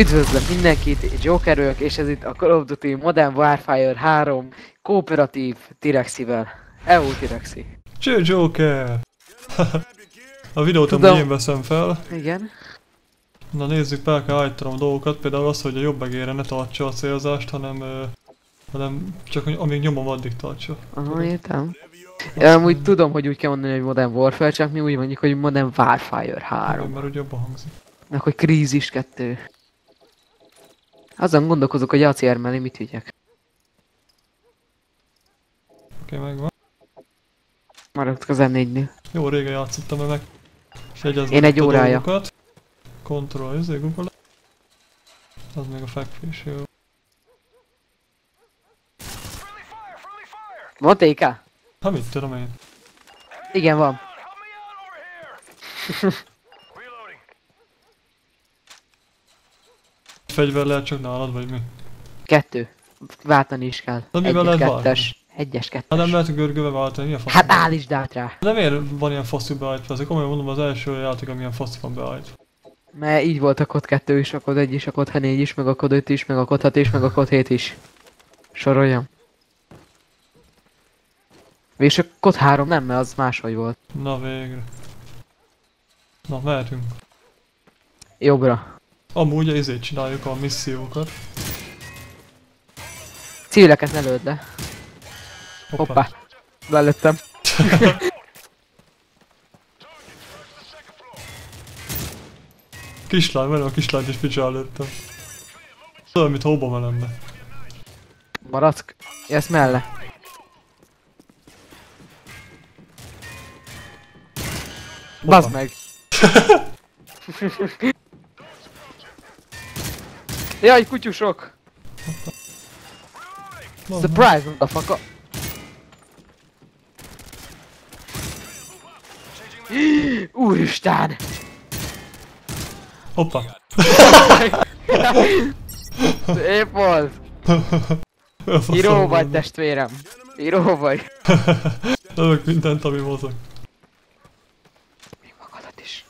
Üdvözlök mindenkit, Joker vagyok, és ez itt a Call of Duty Modern Warfare 3 kooperatív Tirexivel. EU Tirexi. Cső Joker! a videót Tudom. amúgy én veszem fel. Igen. Na nézzük, be kell állítanom dolgokat, például az, hogy a jobb egére ne tartsa a célzást, hanem, hanem csak amíg nyomom, addig tartsa. Aha, értem. Ja, amúgy tudom, hogy úgy kell mondani, hogy Modern Warfare, csak mi úgy mondjuk, hogy Modern Warfare 3. Mert ugye jobban hangzik. Meg hogy Krízis 2. Azon gondolkozok, hogy ACR mellé mit vigyek. Oké, okay, megvan. Maradok az M4-nél. Jó régen játszottam -e meg. És Én meg egy órája. dolgokat. Control, izé, Google. Az meg a fekvés, jó. Van TK? Hát mit tudom én. Igen, van. Fegyver lehet csak nálad, vagy mi? Kettő. Váltani is kell. De mivel lehet váltani? kettes. Egyes, Hát nem kettes. lehet görgőbe váltani, mi a fasz? Hát állítsd át rá. De miért van ilyen faszú beállítva? Ezek komolyan mondom, az első játék, amilyen faszú van beállítva. Mert így volt a kod 2 is, a kod 1 is, a kod 4 is, meg a kod 5 is, meg a kod 6 is, meg a kod 7 is. Soroljam. És a kod 3 nem, mert az máshogy volt. Na végre. Na, mehetünk. Jobbra. Amúgy ezért csináljuk a missziókat. Civileket ne lőd le. Hoppá. Lelőttem. Kislány, mert a kislányt is picsa előttem. Olyan, mint hóba lenne. Barack. Ezt melle. Bazd meg. Jaj, kutyusok! Surprise, motherfucker! Úristen! Hoppá. Épp volt! Író vagy, testvérem! Író vagy! Lövök mindent, ami mozog. Még magadat is.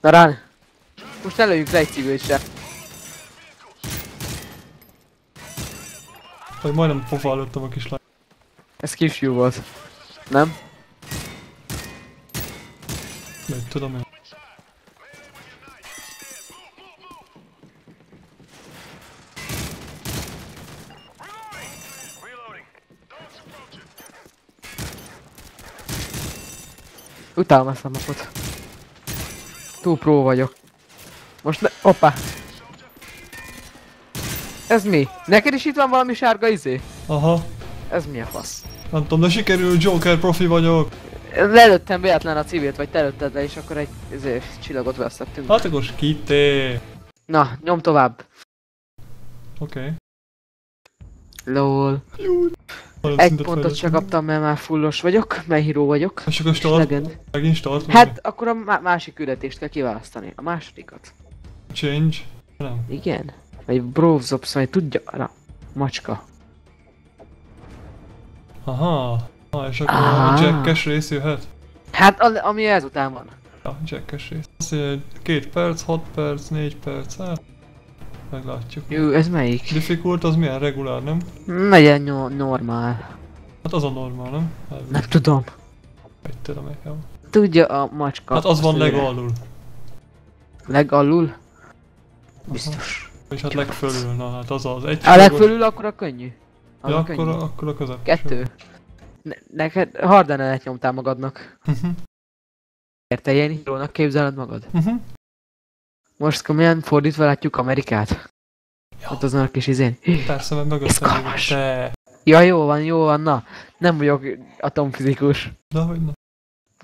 Na rán! Most ne lőjünk le egy civilt se. Vagy majdnem pofa lőttem a kislányt. Ez kisfiú volt. Nem? Még tudom én. Utálom ezt a mapot. Túl pró vagyok. Most ne... Hoppá! Ez mi? Neked is itt van valami sárga izé? Aha. Ez mi a fasz? Nem tudom, de sikerül, Joker profi vagyok. Lelőttem véletlen a civilt, vagy te lőtted le, és akkor egy izé, csillagot vesztettünk. Hát akkor skité. Na, nyom tovább. Oké. Okay. Lol. Nagyon Egy pontot se fejlesztünk. kaptam, mert már fullos vagyok, mert híró vagyok. És akkor start, megint start, vagy Hát, akkor a má- másik küldetést kell kiválasztani. A másodikat. Change. Nem. Igen? Vagy Brovzops, vagy tudja, na, macska. Aha. Ah, és akkor a Ah. jackes rész jöhet? Hát, a- ami ezután van. Ja, jackes rész. Azt mondja, két perc, 6 perc, 4 perc, hát. Meglátjuk. Jó, ez melyik? Difficult az milyen regulár, nem? Legyen no- normál. Hát az a normál, nem? Hát, Nem tudom. Egy tudom nekem. Tudja a macska. Hát az van legalul. Legalul? Biztos. És hát legfölül, na hát az az egy A legfölül akkor a könnyű. Az Ja, a akkor, könnyű. a, akkor a közep. Kettő. Ne, neked harden nyomtál magadnak. Mhm. Érte ilyen hírónak képzeled magad? Mhm. Most komolyan fordítva látjuk Amerikát? Ja. Ott azon a kis izén. Persze, mert mögöttem Te. Ja, jó van, jó van, na. Nem vagyok atomfizikus. De hogy na.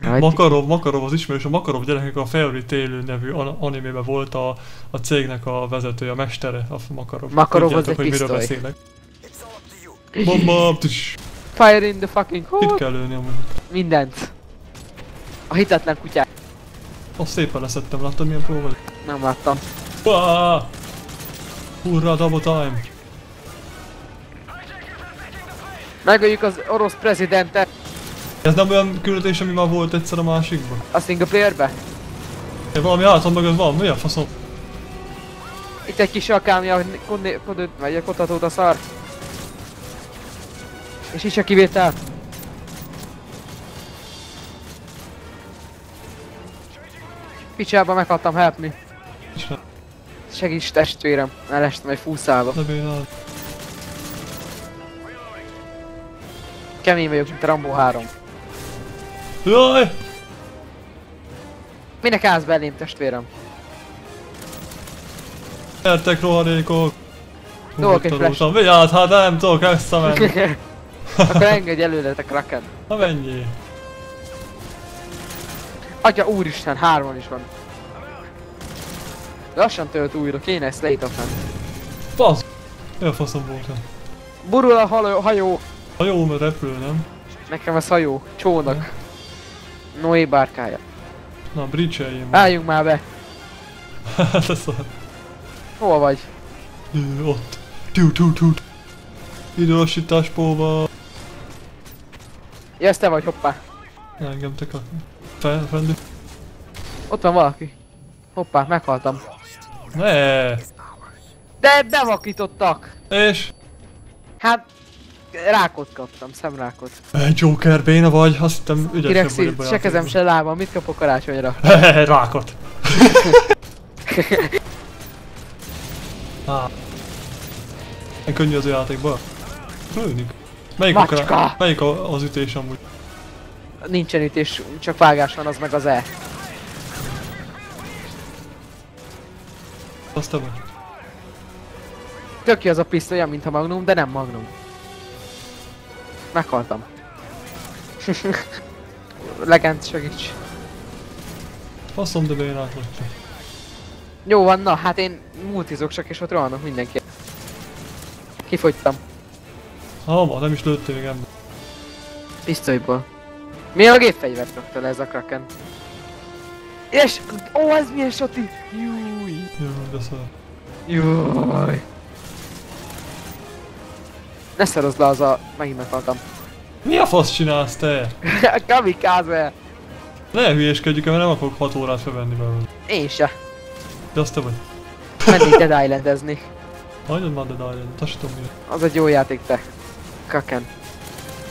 Makarov, Makarov az ismerős, a Makarov gyerekek a Fairy Tail nevű an- animében volt a, a cégnek a vezetője, a mestere, a Makarov. Makarov az egy hogy miről pisztoly. beszélek. Bomba! Fire in the fucking Itt hole! kell lőni amúgy. Mindent. A hitetlen kutyák. Azt szépen leszettem, láttad milyen pró vagy? Nem láttam. Uááá! Hurrá, double time! Megöljük az orosz prezidentet Ez nem olyan küldetés, ami már volt egyszer a másikban? a single playerbe. Valami által meg ez van, mi a faszom? Itt egy kis akámi a kodőt, vagy a kotatót a szar. És is a kivétel. Picsába meghaltam, help me. Segíts testvérem, elestem egy bénál. Kemény vagyok, mint a Rambo 3. Jaj! Minek állsz belém, testvérem? Gyertek rohadékok! Dolgok egy flash. Vigyázz, hát nem tudok visszamenni. Akkor engedj te kraken. Na menjél. Atya úristen, hárman is van. Lassan tölt újra, kéne ezt leítatni. Fasz! Mi a faszom volt ez? Burul a hajó, hajó. A jó, mert repül, nem? Nekem ez hajó, csónak. Noé bárkája. Na, bridge-eljén van. Álljunk már be. Hát a... Hol vagy? Ö, Ott. Tiu, tiu, tiu. Idősítás próba. Ja, ez te vagy, hoppá. Engem te. Fel, fendő. Ott van valaki. Hoppá, meghaltam. Ne! De bevakítottak! És? Hát... Rákot kaptam, szemrákot. Joker béna vagy, azt hittem ügyesebb Kirexi, se kezem, se lábam, mit kapok karácsonyra? Rákot. ah. Könnyű az a játékban. Lőnik. Melyik, a, melyik a, az ütés amúgy? Nincsen ütés, csak vágás van, az meg az E. Azt te vagy. Tök az a pisztoly, olyan, mint a Magnum, de nem Magnum. Meghaltam. Legend segíts. Faszom, de vagy. Jó van, na, hát én multizok csak, és ott rohanok mindenki. Kifogytam. Ha, ma, nem is lőttél még ember. Pisztolyból. Mi a gépfegyvert raktál le ez a kraken? És... Ó, ez milyen soti! Júj! Jó, de szar. Júj! Ne szarozd le az a... Megint meghaltam. Mi a fasz csinálsz te? Kamikaze! Ne hülyéskedjük, mert nem akarok 6 órát felvenni belőle. Én se. De azt te vagy. Mennék Dead Islandezni. Hagyjad már Dead Island, azt sem tudom. Az egy jó játék te. Kraken.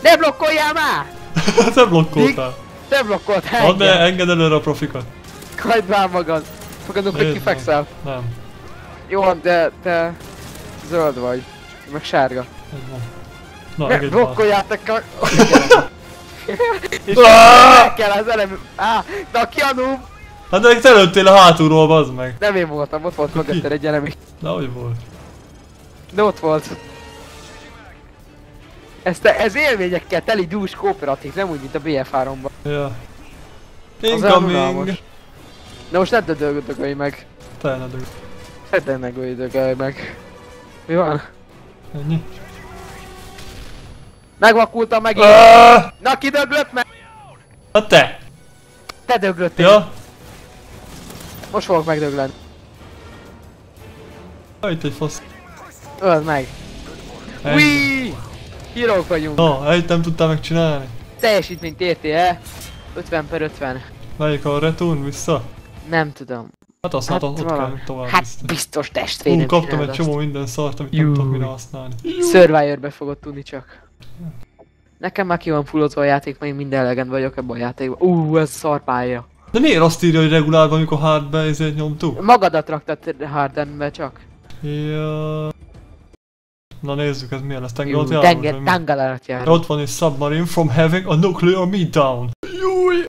Ne blokkoljál már! te blokkoltál. Te blokkolt Add be, engedd előre a profikat. Hagyd már magad! Fogadunk, hogy kifekszel. Nem, Jó, de te... Zöld vagy. Meg sárga. Ez van. Na, Ne te kak... És Ah! kell az elem... Á, de a Keanu... Hát de te lőttél a hátulról, bazd meg. Nem én voltam, ott volt mögötted egy elemi. De hogy volt? De ott volt. Ez, te, ez élményekkel teli dús kooperatív, nem úgy, mint a BF3-ban. Ja. Incoming! De most ne dögölj meg. Te ne dög. Ne ne dögölj meg. Mi van? Ennyi. Megvakultam megint. Ah! Na ki döglött meg? Hát te! Te döglöttél. Ja? Most fogok megdögleni. Itt egy fasz. Öld meg. Ui! Hírók vagyunk. Na, egy nem tudtál megcsinálni. Teljesítményt értél el? 50 per 50. Melyik a return vissza? Nem tudom. Hát azt hát, ott valami. kell tovább Hát biztos. biztos testvérem Ú, kaptam egy azt. csomó minden szart, amit nem Júj. tudok mire használni. Survivorbe fogod tudni csak. Nekem már ki van fullozva a játék, mert én minden elegend vagyok ebben a játékban. Ú, ez szarpálya. De miért azt írja, hogy regulárban, amikor hardbe ezért nyomtuk? Magadat raktad Hardenbe csak. Ja. Na nézzük, ez milyen lesz. Tenger Jú, ott járunk, Tenger, vagy mi? Tangalárat jár. Ott van egy submarine from having a nuclear meltdown. Júj!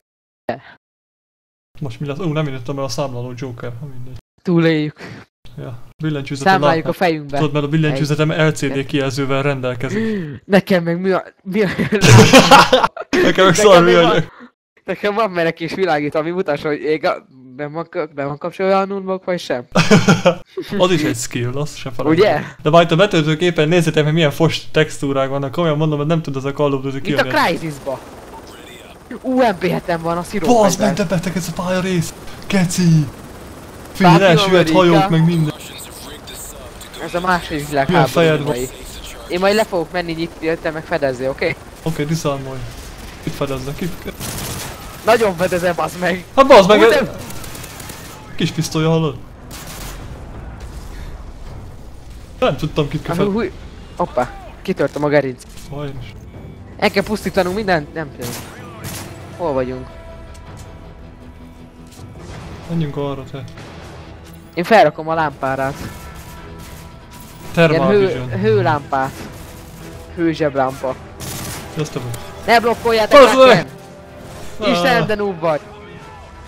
Most mi lesz? Ú, nem írtam el a számláló Joker, ha mindegy. Túléljük. Ja. Billentyűzetem Számláljuk a látnám. fejünkbe. Tudod, mert a billentyűzetem LCD kijelzővel rendelkezik. Nekem meg mi a... Mi a... Nekem meg szar műanyag. Nekem van merek és világít, ami mutasson, hogy ég a... Be van, be van kapcsolva a nunbok, vagy sem. Az is egy skill, az se felejtsd. Ugye? De majd a betöltőképen nézzétek meg milyen fos textúrák vannak, komolyan mondom, hogy nem tud az a Call of Duty Itt a kijönni. Crysis-ba. UMP7-en van a sziró. Bazd meg, de beteg ez a pályarész! Keci! Figyelj, Amerika. hajók, meg minden. Ez a második világháború. Én majd le fogok menni nyitni, te meg fedezzél, oké? Okay? Oké, okay, diszálmolj. Itt fedeznek, itt. Nagyon fedezem, az meg. Hát bazd meg, nem- Kis pisztolya hallod? Nem tudtam kit kifel... húj. Hoppá, kitörtem a gerinc. Sajnos. El kell pusztítanunk mindent? Nem tudom. Hol vagyunk? Menjünk arra te. Én felrakom a lámpárát. Ilyen Thermal hő, Vision. hőlámpát. Hőzseblámpa. Azt. Ne blokkoljátok nekem! Ah. Istenem, de noob vagy.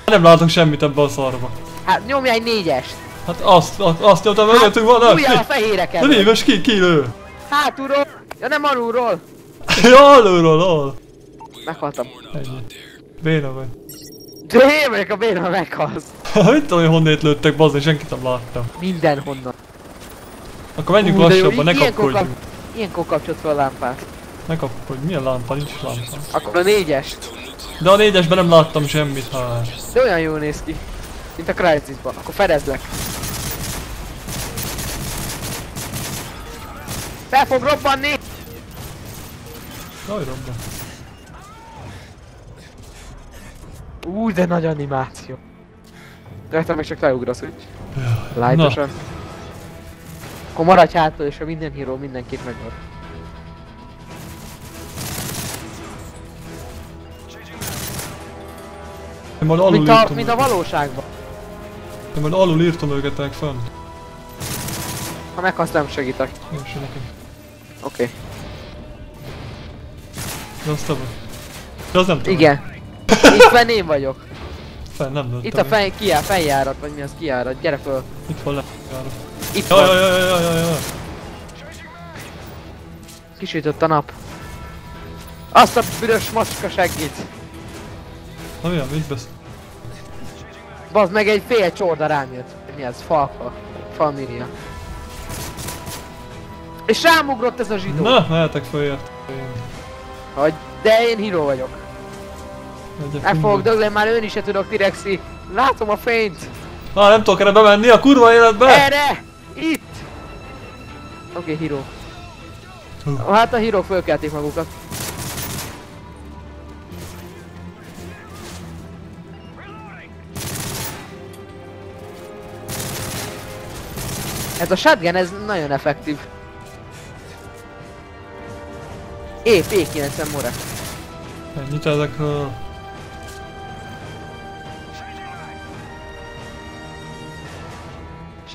Nem látok semmit ebbe a szarba. Hát nyomj egy négyest. Hát azt, azt, nyomtam, mögöttünk van, Fújjál a fehéreket. De mi, most ki, ki lő? Hátulról. Ja nem alulról. Ja, alulról, al. Meghaltam. Béna vagy. De én vagyok a béna meghalsz. Mit tudom, hogy honnét lőttek, bazdmeg, senkit nem láttam. Mindenhonnan. Akkor menjünk lassabban, ne kapkodjunk. kap- Ilyenkor kapcsolt fel a lámpát. Ne kapkodj, milyen lámpa, nincs is lámpa. Akkor a négyest. De a négyesben nem láttam semmit, hát. De olyan jól néz ki. Mint a Crysisban. Akkor fedezlek. Fel fog robbanni! Jaj, robban. Ú, de nagy animáció. Rajta meg csak leugrasz, úgy. Lájtosan. Akkor maradj hátul, és a minden híró mindenkit megvan. Én majd alul Mint a, mint a valóságban. Én majd alul írtam őket meg fönn. Ha meghalsz, nem segítek. Jó, se nekem. Oké. Okay. De azt te vagy. De az nem tudom. Igen. Itt fenn én vagyok. Fel, nem lőttem. Itt a én. fej, kiáll, fejjárat, vagy mi az kiárat. Gyere föl. Itt van le. Járok. Itt Jaj, van. jaj, jaj, jaj, jaj, jaj. Kisütött a nap. Azt a büdös macska seggit. Na mi a, mit besz... Bazd meg egy fél csorda rám jött. Mi ez? Falka. Família. És rám ugrott ez a zsidó. Na, mehetek följött. Hogy, de én híró vagyok. Meg fogok dögleni, már ön is se tudok Tirexi. Látom a fényt. Á, nem tudok erre bemenni a kurva életbe! Erre! Itt! Oké, okay, híró. Hú. Hát a hírók fölkelték magukat. Ez a shotgun, ez nagyon effektív. É, P90 more. Ennyit ezekről.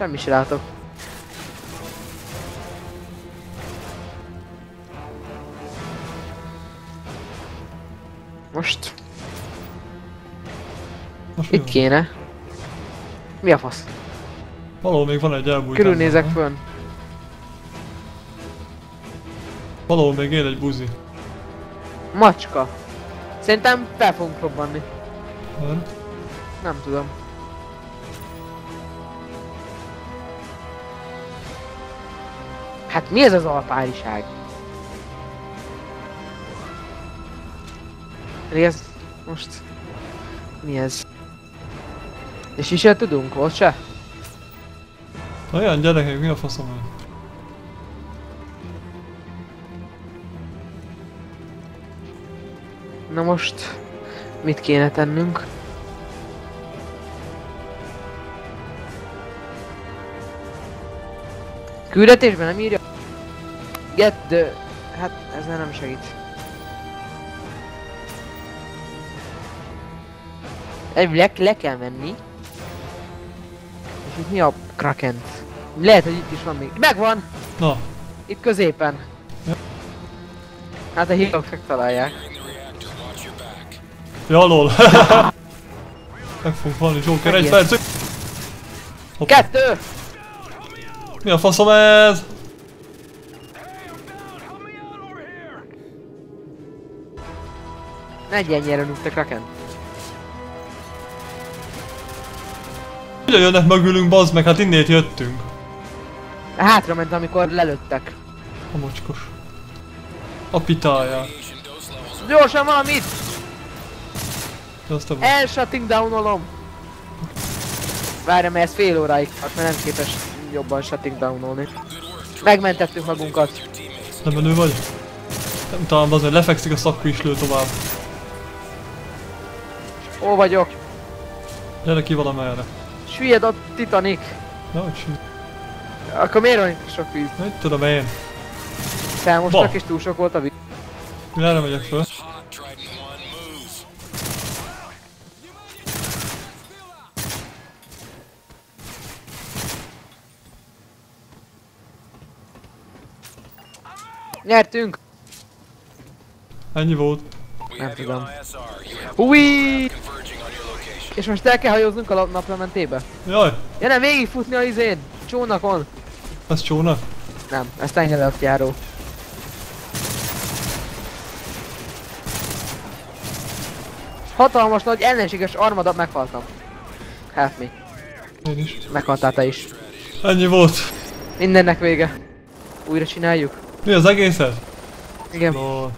Semmi se látok. Most Most itt kéne. Mi a fasz? Valahol még van egy elbújt Körülnézek ember, fönn. Valahol még él egy buzi. Macska. Szerintem fel fogunk robbanni. Mert Nem tudom. Hát mi ez az alpáriság? Ez most... Mi ez? És is el tudunk, ott se? Olyan gyerekek, mi a faszom ez? Na most... Mit kéne tennünk? Küldetésben nem írja? Get the... Hát ezzel nem segít. Elvileg le kell menni. És itt mi a Kraken? Lehet, hogy itt is van még. Megvan! Na, Itt középen. Hát a hírok megtalálják. ja lol. Meg fogunk valni Joker, egy perc. Kettő! Mi a faszom ez? Ne ennyire rúgta Kraken. Ugye jönnek mögülünk, bazd meg, hát innét jöttünk. Hátra ment, amikor lelőttek. A mocskos. A pitája. Gyorsan valamit! El-shutting down-olom! Várj, mert ez fél óráig tart, mert nem képes jobban shutting down-olni. Megmentettük magunkat. Nem menő vagy? Nem talán bazd meg, lefekszik a szakku is lő tovább. Hol vagyok? Gyere ki valamerre. Süllyed a Titanic. Na, hogy sül. Akkor miért van itt sok víz? Mit tudom én. Ba. és túl sok volt a víz. Erre megyek föl. Nyertünk! Ennyi volt. Nem tudom. Ui! És most el kell hajóznunk a naplementébe? Jaj, Ja nem, végigfutni a izén! Csónakon! ez csónak. Nem, ezt engedett járó. Hatalmas nagy ellenséges armada meghaltam. Help me. Én is. Meghaltál te is. Ennyi volt. Mindennek vége. Újra csináljuk? Mi az egészet? Igen. No.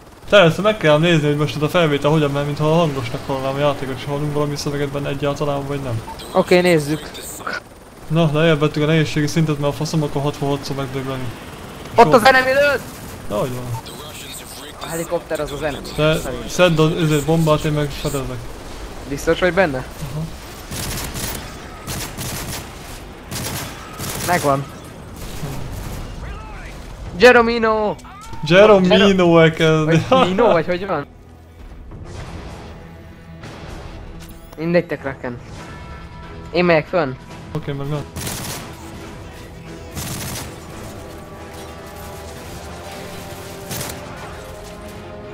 Meg kell nézni, hogy most ez a felvétel hogyan megy, mintha hangosnak hallanám a játékot, és hallunk valami szöveget benne egyáltalán, vagy nem. Oké, okay, nézzük. Na, lejjebb vettük a nehézségi szintet, mert a faszom akkor 66-szor megdögleni. Ott az enemy lőtt! Na, hogy van. A helikopter az az. De Szerintem. szedd az ezért bombát, én meg fedezek. Biztos vagy benne? Aha. Megvan. Jeromino! Jeromino elkezdi. Vagy Mino, vagy hogy van? Mindegy, te Kraken. Én megyek fönn. Oké, meg van.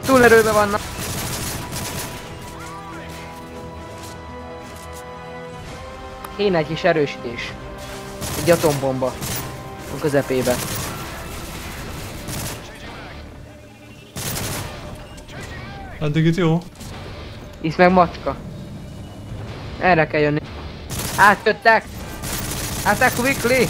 Túlerőben vannak. Kéne egy kis erősítés. Egy atombomba. A közepébe. Eddig itt jó. Isz meg macska. Erre kell jönni. Átjöttek! Attack quickly!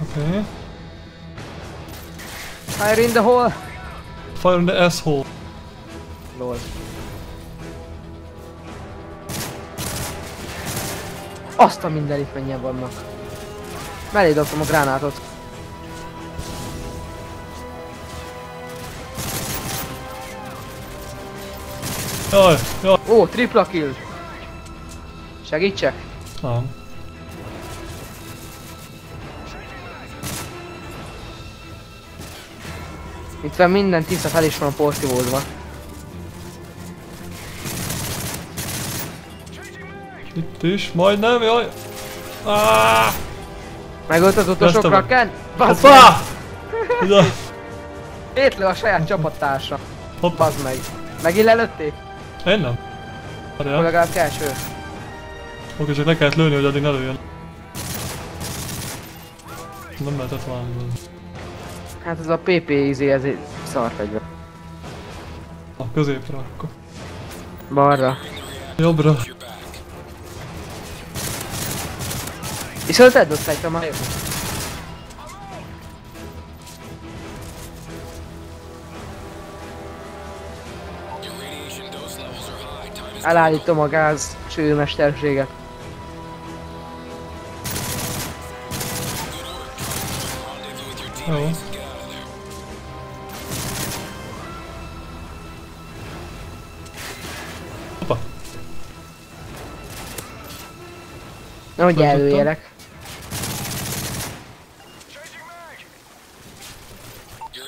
Oké. Fire in the hole! Fire in the asshole. Lol. Azt a minden itt mennyien vannak. Mellé dobtam a gránátot. Jaj, jaj. Ó, tripla kill! Segítsek? Nem. Itt van minden tiszta fel is van portivózva. Is, majdnem, jaj. Ah! Megölt az utolsó kraken? Bazd meg! Hoppá! Étlő a saját csapattársa. Hoppá. Bazd meg. Megint lelőtték? Én nem. Várjál. legalább kerső. Oké, csak le kellett lőni, hogy addig ne lőjön. Nem lehetett valami. Hát ez a PP izé, ez egy szarfegyver. A középre akkor. Balra. Jobbra. Viszont eldobták a majom. Your radiation dose levels are high. Time is Elállítom a gáz csőmesterséget. Jó. there. Hoppa. Föltudtam. előjelek.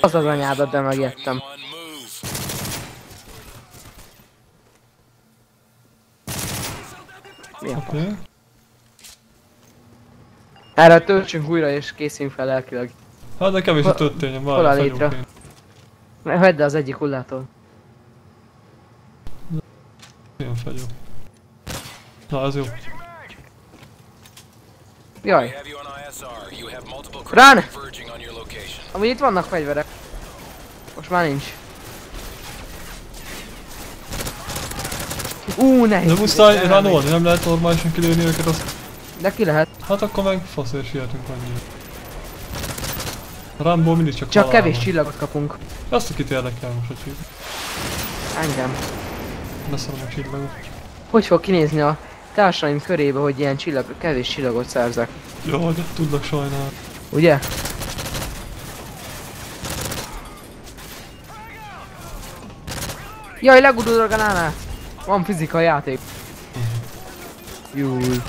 Az az anyádat, de megijedtem. Oké. Erre töltsünk újra és készüljünk fel lelkileg. Hát de kevés a történjen, hol a létre? Vedd az egyik hullától. Ilyen fagyó. Na, ez jó. Jaj, Run! Amúgy itt vannak fegyverek. Most már nincs. Ú, nehéz. De muszáj ranolni, nem lehet normálisan kilőni őket, azt... De ki lehet. Hát akkor meg fasz és sietünk annyira. Rambo mindig csak Csak kevés csillagot kapunk. Azt akit érdekel most, hogy hívjuk. Engem. Leszarom a csillagot. Hogy fog kinézni a társaim körébe, hogy ilyen csillag, kevés csillagot szerzek? Jaj, de tudlak sajnálni. Jaj, legudod a gránát! Van fizikai játék. Júj.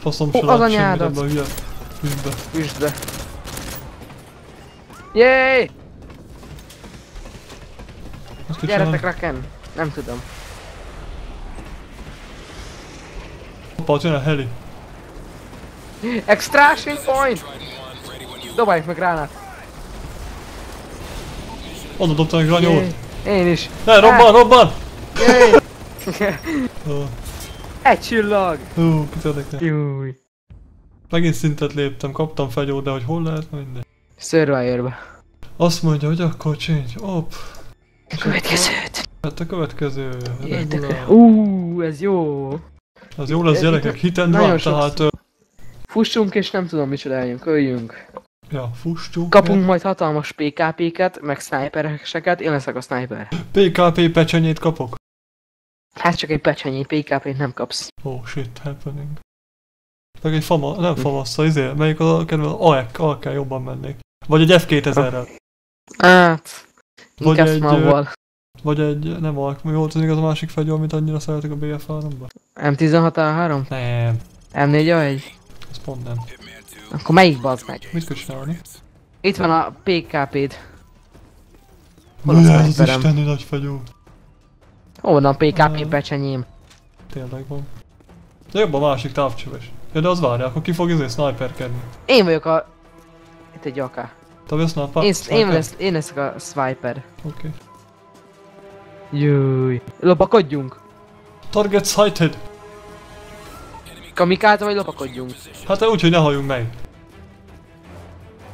Faszom se az lát semmit anyádat. ebben a hülye. Üsd be. Jéj! Azt mit Gyertek csinálni? Raken! Nem tudom. Ott jön a heli. Extraction point! Dobáljuk meg gránát. Oda dobtam egy granyót. Én is. Ne, robban, robban! Ó, Egy csillag! Hú, kit érdekel. Júj. Megint szintet léptem, kaptam fegyót, de hogy hol lehet, mindegy. Survivorbe. Azt mondja, hogy akkor change, op. Következőt. Hát a következő. Ú, ez jó. Az jó lesz gyerekek, hit and Nagyon run, sok tehát... ö, Fussunk és nem tudom mit csináljunk, öljünk. Ja, fustunk. Kapunk majd hatalmas PKP-ket, meg snipereseket, én leszek a sniper. PKP pecsenyét kapok. Hát csak egy pecsenyi PKP-t nem kapsz. Oh shit, happening. Meg egy fama, nem famassa, izé, melyik az a kedvenc, AEK, AEK jobban mennék. Vagy egy F2000-rel. Hát, Vagy inkább egy, Vagy egy, nem AEK, mi volt az igaz a másik fegyó, amit annyira szeretek a BF3-ban? M16A3? Nem, M4A1? ez pont nem. Akkor melyik bazd meg? Mit kell csinálni? Itt van a PKP-d. Hol a az sniperem? isteni nagy fegyó? Hol van a PKP pecsenyém? Tényleg van. De jobb a másik távcsöves. Ja, de az várja, akkor ki fog izé sniperkedni. Én vagyok a... Itt egy AK. Te vagy sniper? Én, én, lesz, én leszek a sniper. Oké. Júj. Lopakodjunk. Target sighted! Kamikáta vagy lopakodjunk? Hát úgy, hogy ne halljunk meg.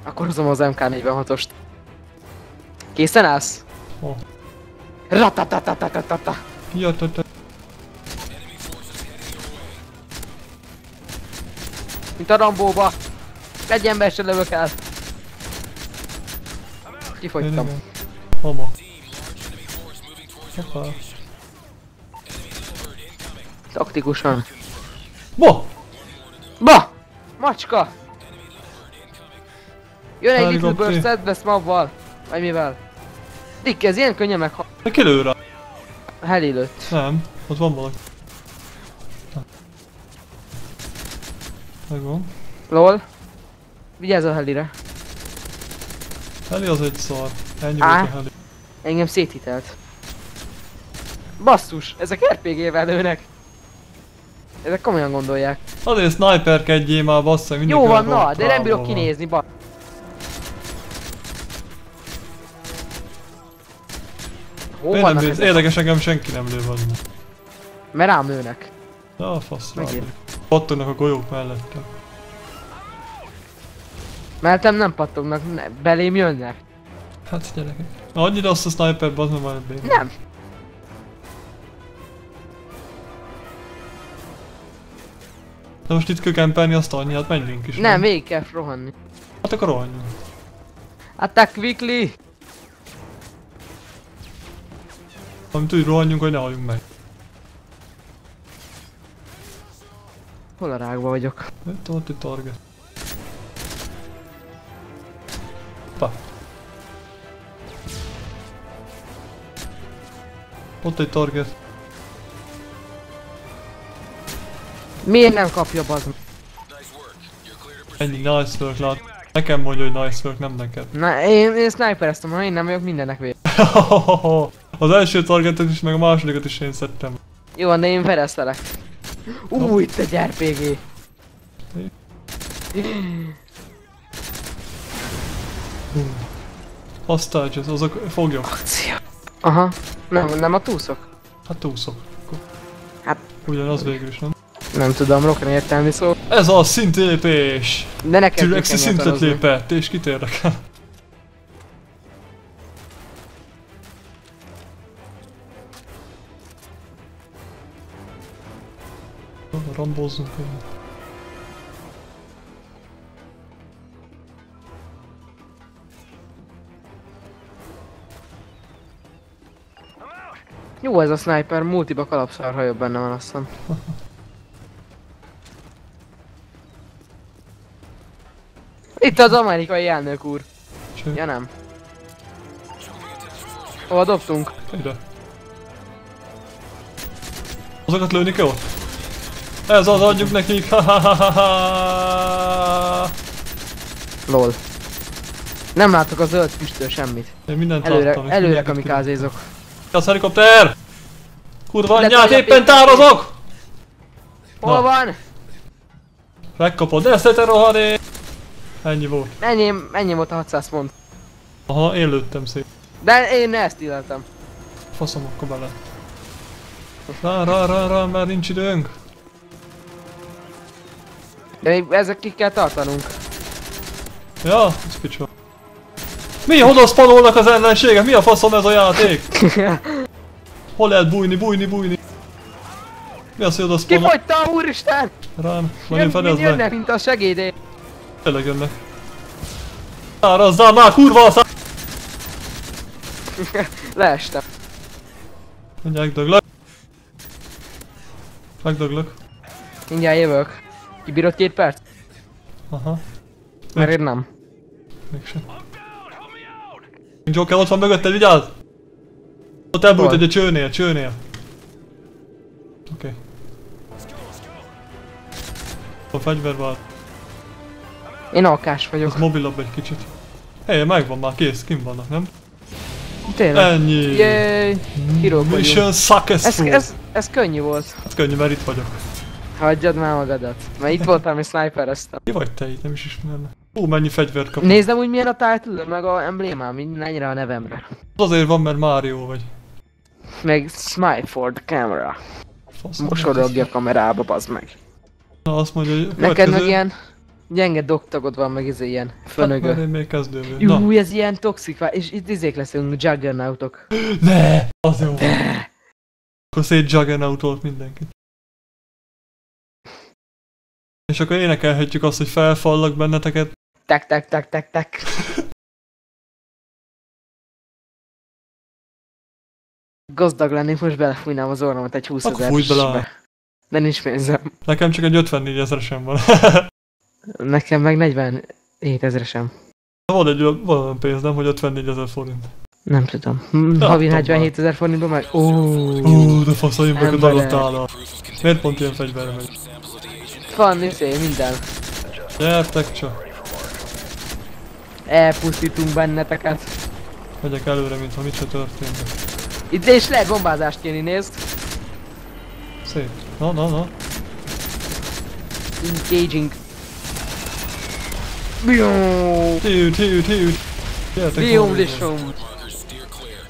Akkor hozom az MK46-ost. Készen állsz? Ó. Ratatatatata. Ja, te, te. Mint a Rambóba. Egy ember se lövök el. Kifogytam. Igen. Hoppá. Taktikusan. Ba! Ba! Macska! Jön egy Little Helikopter. Burst Advest mavval. Vagy mivel? Dick, ez ilyen könnyen meg De ki lő rá? a heli lőtt. Nem, ott van valaki. Megvan. Lol. Vigyázz a helire. Heli az egy szar. Ennyi volt a heli. Engem széthitelt. Basszus, ezek RPG-vel lőnek. Ezek komolyan gondolják. Azért sniperkedjél már bassza, mindig Jó van, na, de nem bírok kinézni, ba. Hol nem ezek? érdekes engem senki nem lő van. Mert rám lőnek. Ja, fasz rá. Megint. Pattognak a golyók mellettem. Mellettem nem pattognak, ne, belém jönnek. Hát gyerekek. Na ide azt a sniper bazd meg már. Nem. De most itt kell kempelni azt annyi, hát menjünk is. Nem, végig kell rohanni. Hát akkor rohanjunk. Attack quickly! Amit úgy rohanjunk, hogy ne halljunk meg. Hol a rágba vagyok? Itt ott egy target. Pa. Ott egy target. Miért nem kapja bazd? Ennyi nice work lát. Nekem mondja, hogy nice work, nem neked. Na, én, én snipereztem, ha én nem vagyok mindennek vége. Az első targetet is, meg a másodikat is én szedtem. Jó, de én feresztelek. Ú, itt egy RPG. Hostages, azok foglyok. Akció. Aha. Nem, nem a túszok. Hát túszok. Hát- Ugyanaz végül is, nem? Nem tudom, rokon értelmi szó. Ez a szintlépés! De neked T-Rexi szintet lépett, és kit érdekel? Rambózzunk. Jó ez a sniper, multiba kalapszar, ha jobb benne van azt hiszem. Itt az amerikai elnök úr. Cső. Ja nem. Hova dobtunk? Ide. Azokat lőni kell? Ez az, adjuk nekik! Ha. Lol. Nem látok a zöld füsttől semmit. Én mindent Előre, láttam. előre kamikázézok. Az helikopter! Kurva anyját, éppen tározok! Hol van? Megkapod ezt a rohadé! Ennyi volt. Ennyi, ennyi volt a 600 pont. Aha, én lőttem szét. De én ezt illeltem. Faszom akkor bele. Rá, rá, rá, rá, mert nincs időnk. De még ezek ki kell tartanunk. Ja, ez picsa. Mi, honnan spanolnak az ellenségek? Mi a faszom ez a játék? Hol lehet bújni, bújni, bújni? Mi az, hogy oda spanol? Kifogyta, úristen! Rám, majd én fedezd jönnek, meg. mint a segédé. Tényleg jönnek. Árazzál már, kurva a szá... Leestem. Mindjárt döglök. Megdöglök. Mindjárt jövök. Kibírod két perc? Aha, Mert én nem. mégsem. Joker ott van mögötted, vigyázz! Ott elbújt egy a csőnél, csőnél. Oké. Okay. A fegyver vált. Én alkás vagyok. Az mobilabb egy kicsit. Hé, megvan már, kész, kim vannak, nem? Tényleg. Ennyi! Jéj! Hírók. Mission Ez, successful! Ez, ez, ez könnyű volt. ez könnyű, mert itt vagyok. Hagyjad már magadat. Mert itt voltam és snipereztem. Mi vagy te itt? Nem is ismernek. Ó, mennyi fegyvert kapok. Nézzem úgy milyen a title meg a emblémám, mennyire a nevemre. Az azért van, mert Mario vagy. Meg the camera. Mosolyogja a kamerába, bazd meg. Na azt mondja, hogy Neked meg ilyen gyenge doktagod van, meg izé ilyen Hát, fönögő. én még kezdővő. Na. Jú, ez ilyen toxik, és itt izék leszünk, juggernautok. Ne! Az jó. Akkor szét juggernautolt mindenkit. És akkor énekelhetjük azt, hogy felfallak benneteket. Tek, tek, tek, tek, tek. Gazdag lennék, most belefújnám az orromat egy 20 Akkor fújj bele. ezer De nincs pénzem. Nekem csak egy 54 ezeresen van. Nekem meg 47 ezresem. van egy olyan- pénz, nem, hogy 54 ezer forint. Nem tudom. Hm, Havi tudom 47 ezer forintban meg... Ó, de fasz, hogy meg Emberek. adott áll. Miért pont ilyen fegyverre megy? van izé, minden. Gyertek csak. Elpusztítunk benneteket. Megyek előre, mintha mit se történt. Itt is lehet bombázást kérni, nézd. Szép. Na, na, na. Engaging. Valami. lisum. Markers steer clear.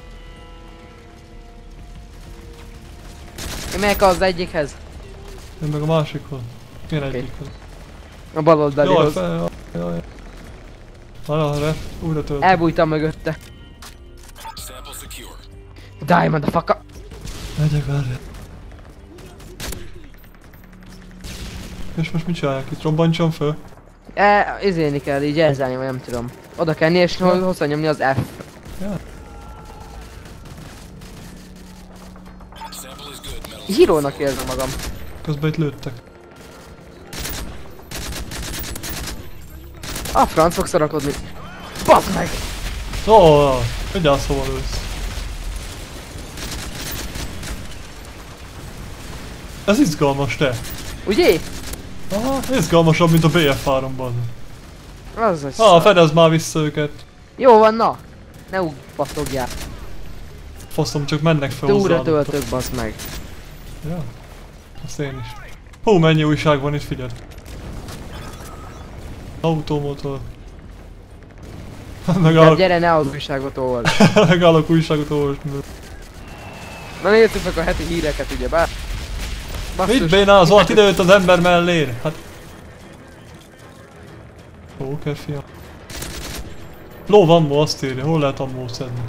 Én megyek az egyikhez. Én meg a másikhoz. Milyen Oké. egyikhoz? A bal Jaj, oldalihoz. fel, jaj, jaj. Arra, újra tölt. Elbújtam mögötte. Die, motherfucker. Megyek várj. És most mit csinálják itt? Robbantson föl? E, izélni kell, így elzálni, vagy nem tudom. Oda kell és Ja. hozzá nyomni az F. Metal Hírónak érzem magam. Közben itt lőttek. A franc fog szarakodni. Bazd meg! Ó, oh, mindjárt szóval lősz. Ez izgalmas, te. Ugye? Aha, izgalmasabb, mint a BF3-ban. Az hogy Ah, fedezd már vissza őket. Jó van, na! Ne úgy pattogják. Faszom, csak mennek fel Túra töltök, bazd meg. Ja, azt én is. Hú, mennyi újság van itt, figyeld. Automotor. Megállok, gyere, ne az újságot olvasd. megállok újságot olvasni. Na nézzük meg a heti híreket, ugye bár? Mit bénázol? Hát ide jött az ember mellén. Hát... Póker fiam. Ló van ma azt írja, hol lehet ammó szedni?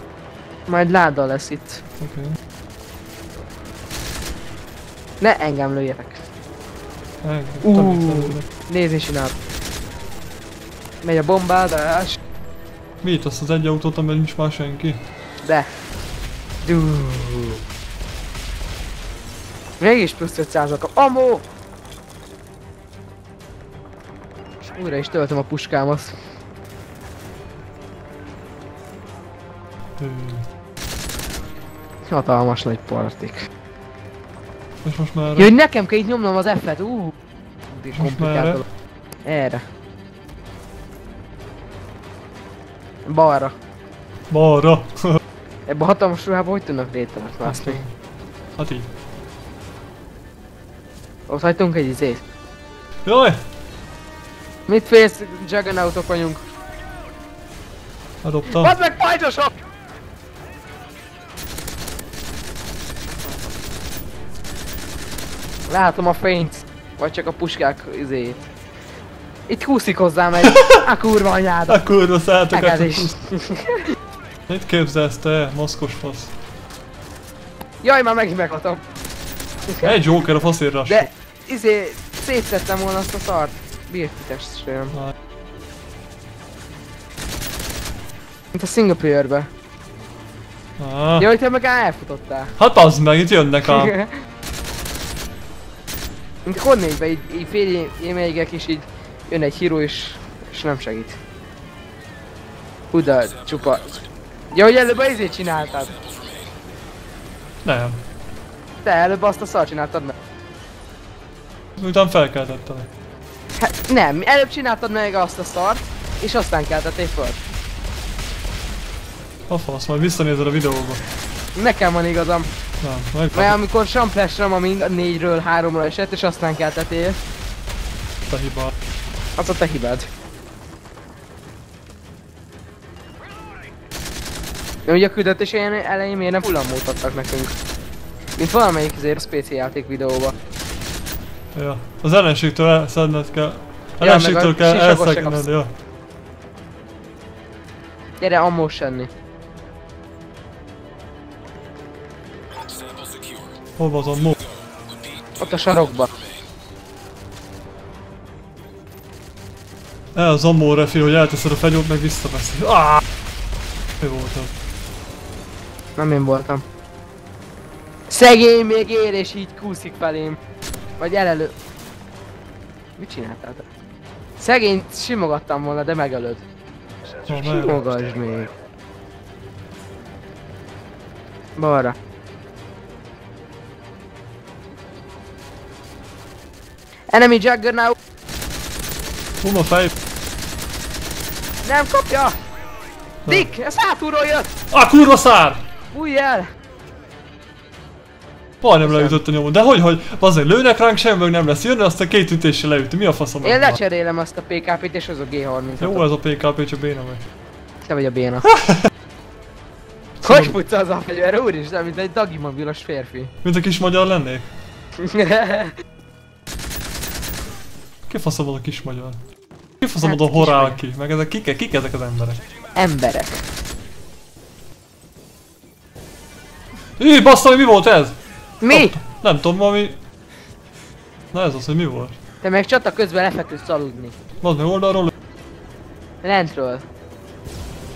Majd láda lesz itt. Oké. Okay. Ne engem lőjetek. Nézd és csinál. Megy a bombázás. Mi itt azt az egy autót, amiben nincs már senki? De. Dú. Mégis plusz 500 kap. Amó! Újra is töltöm a puskámat. Ö, Hatalmas nagy partik. És most már... Ja, hogy nekem kell itt nyomnom az F-et, ú. De Most komplikált. Erre. Balra. Balra! Ebben a hatalmas ruhában hogy tudnak mászni? hát így. Ott hagytunk egy izét. Jaj! Mit félsz, Juggernautok vagyunk? Adoptam. Add meg pajzsosok! Látom a fényt. Vagy csak a puskák izét. Itt húszik hozzám egy... A kurva anyádat. A kurva szálltok Neked is. Mit képzelsz te, maszkos fasz? Jaj, már megint meghatom. Egy Joker a faszérra. De, izé, szétszettem volna azt a szart. Birkitestem. Na. Mint a single player-be. Ah. Ja, hogy te meg elfutottál. Hát az meg, itt jönnek a... Mint a Code így, így fél émeigek és így jön egy híró és, és nem segít. De csupa. Ja, hogy előbb a izét csináltad. Nem. Te előbb azt a szar csináltad meg. Miután felkeltettelek. Hát nem, előbb csináltad meg azt a szart, és aztán keltettél föl. A fasz, majd visszanézed a videóba. Nekem van igazam. Nem, Mert megkapod amikor Samplesram, ami 4-ről 3-ra esett, és aztán keltettél, a hibát. az a te hibád. De ugye a küldetés elején miért nem fullamót adtak nekünk? Mint valamelyik azért PC játék videóba. Ja. Az ellenségtől elszedned kell. Ellenségtől a kell kapsz. ja. Gyere, ammó. Sample secure. Hol van az a mo? Ott a sarokba. El az ammó refi, hogy elteszed a fegyót, meg visszaveszi. Ah! Mi volt az? Nem én voltam. Szegény még ér és így kúszik felém. Vagy elelő. Mit csináltál te? Szegény simogattam volna, de megölöd. Simogasd még. Balra. Enemy Juggernaut! Hol a fej? Nem kapja! Dick! Ez hátulról jött! Ah, kurva szár! Fújj el! Majdnem leütött a nyomon. De hogy, hogy, azért lőnek ránk, semmi nem lesz. Jönne, azt a két ütéssel leüti. Mi a faszom? Én lecserélem azt a PKP-t és az a G30. Jó ez a PKP, csak béna meg. Te vagy a béna. Hogy futsz az a fegyver? Úristen, mint egy dagimobilos férfi. Mint a kis magyar lennék. Ki faszom az a kis magyar? Ki faszom Hát, az a horál ki? Meg ezek kik, kik ezek az emberek? Emberek. Ih, bassza, hogy mi volt ez? Mi? Nem tudom, valami... Na ez az, hogy mi volt? Te meg csata közben lefeküdsz aludni. Bazd meg oldalról. Lentről.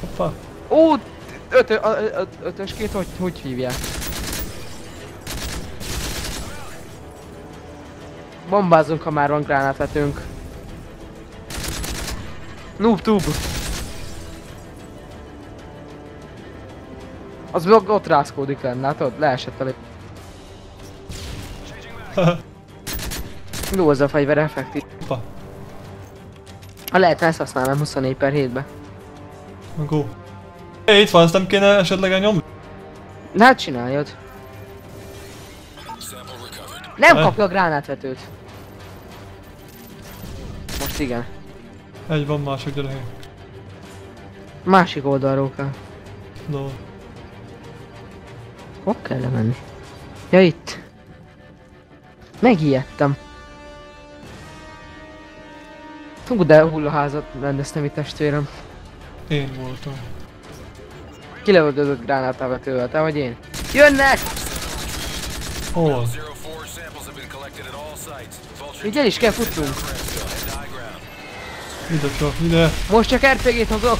Hoppá. Ó, ötö, ö- ötöskét hogy, hogy hívják? Bombázunk, ha már van gránátvetőnk. Noob tube. Az ott rászkódik lenn, látod? Leesett elég. Jó az a fegyver effektív. Hoppá. Ha lehetne ezt használnám 24 per 7-be. Go. Hé, itt van, ezt nem kéne esetleg elnyomni? Hát csináljad. Nem Ne. kapja a gránátvetőt. Most igen. Egy van mások gyerek. Másik oldalról kell. No. Hol kell lemenni? Ja itt. Megijedtem. Hú, de hullaházat rendeztem itt testvérem. Én voltam. Kilövöldözött gránátávetővel, te vagy én? Jönnek! Hol? 04 samples have been collected at all sites. Vulture Így el is kell futnunk. Ide csak, ide. Most csak RPG-t hozok.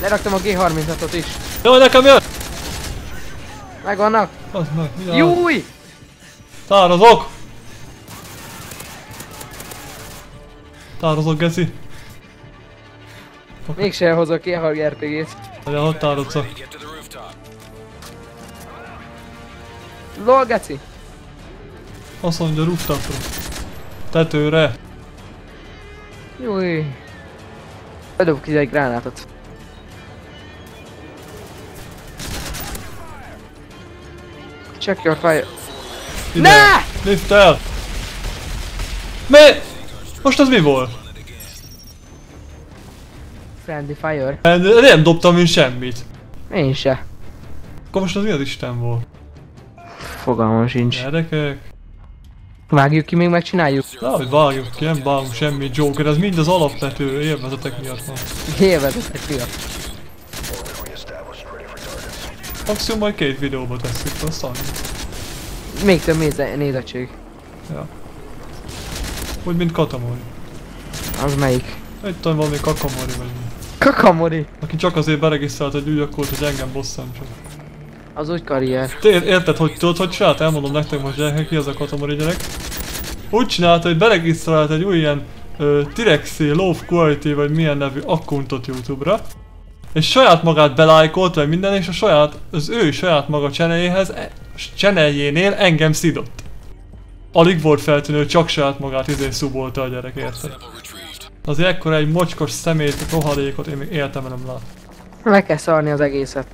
Leraktam a G36-ot is. Jaj, nekem jön! Megvannak. Az meg, mi. Júj! Tározok! Tározok, geci. Mégse hozok ki a RPG-t. Vagy ott rooftop. Lol, geci. Azt mondja, rooftopra. Tetőre. Júj. Bedobok ki egy gránátot. Check your fire. Ide. Ne! Lift el! Mi? Most az mi volt? Friendly fire. Nem, nem dobtam én semmit. Én se. Akkor most az mi az Isten volt? Fogalmam sincs. Gyerekek. Vágjuk ki, még megcsináljuk. Na, hogy vágjuk ki, nem vágunk semmi Joker, ez mind az alapvető élvezetek miatt van. Élvezetek fia. Maximum majd két videóba tesszük, aztán. Még több néze- nézettség. Úgy, mint Katamori. Az melyik? Egy talán valami Kakamori vagy mi. Kakamori. Aki csak azért beregisztrált új akkor, hogy engem bosszantson. Az úgy karrier. Te ér- érted, hogy tudod, hogy csinált? Elmondom nektek most gyerekek, ki az a Katamori gyerek. Úgy csinálta, hogy beregisztrált egy új ilyen ö, Tirexi Love Quality vagy milyen nevű accountot Youtube-ra. És saját magát belájkolt, vagy minden, és a saját, az ő saját maga cseneljéhez, cseneljénél engem szidott. Alig volt feltűnő, csak saját magát izé szubolta a gyerek, érted? Azért ekkora egy mocskos szemét, rohadékot én még életemben nem lát. Le kell szarni az egészet.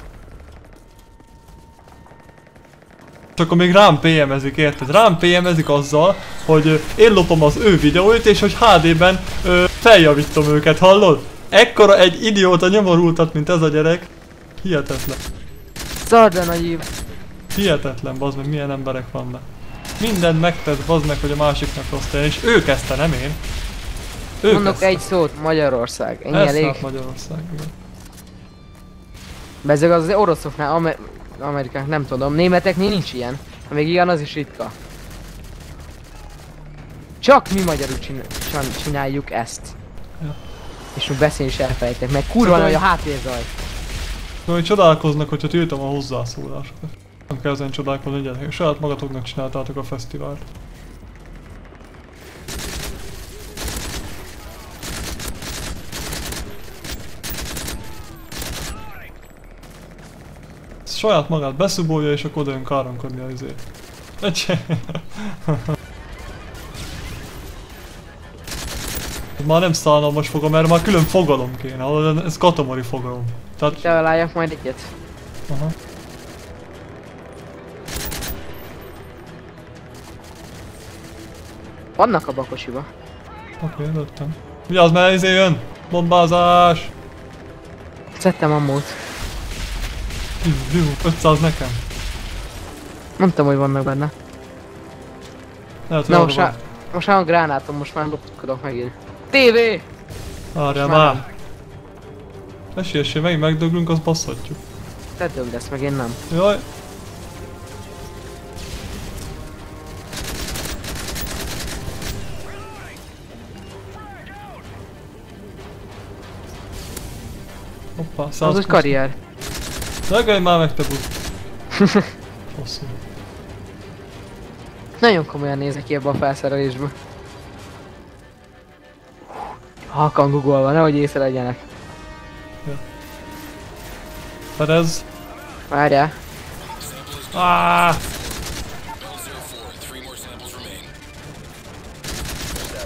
És akkor még rám PM-ezik, érted? Rám PM-ezik azzal, hogy én lopom az ő videóit, és hogy HD-ben feljavítom őket, hallod? Ekkora egy idióta nyomorultat, mint ez a gyerek. Hihetetlen. Szard le nagy ív. Hihetetlen, bazd meg, milyen emberek vannak. Mindent megtett, bazd meg, hogy a másiknak rossz legyen, és ő kezdte, nem én. Ő Mondok kezdte. egy szót, Magyarország. Ennyi Ez elég. hát Magyarország, igen. Bezeg az oroszoknál, Amer Amerikák nem tudom, németeknél nincs ilyen. Ha még ilyen, az is ritka. Csak mi magyarul csin csin- csináljuk ezt. És még beszélni is elfelejtek, meg kurva nagy a háttérzaj. No, hogy csodálkoznak, hogyha tiltom a hozzászólásokat. Nem kell ezen csodálkozni, gyerekek. Saját magatoknak csináltátok a fesztivált. Saját magát beszubolja és akkor odajön káromkodni a izét. Egy... már nem szállalmas fogalom, mert már külön fogalom kéne, ez katamori fogalom. Tehát, Találjak majd egyet. aha. Vannak a bakosiba. Oké, okay, lőttem. Vigyázz, mert izé jön! Bombázás! Szedtem ammót. Jó, jó, 500 nekem. Mondtam, hogy vannak benne. Lehet, Na most már, most már a gránátom, most már lopkodok megint. TV! Most már! Ne siessél, megint megdöglünk, azt basszhatjuk. Te dög lesz, meg én nem. Jaj! Hoppá, Az 100 úgy karrier. Dögölj már meg, te bud! Hosszú. Nagyon komolyan nézek ki ebbe a felszerelésbe. Halkan googolva, nehogy észre legyenek. Perez. Várjál. Ah! Bell 04. Three more samples remain.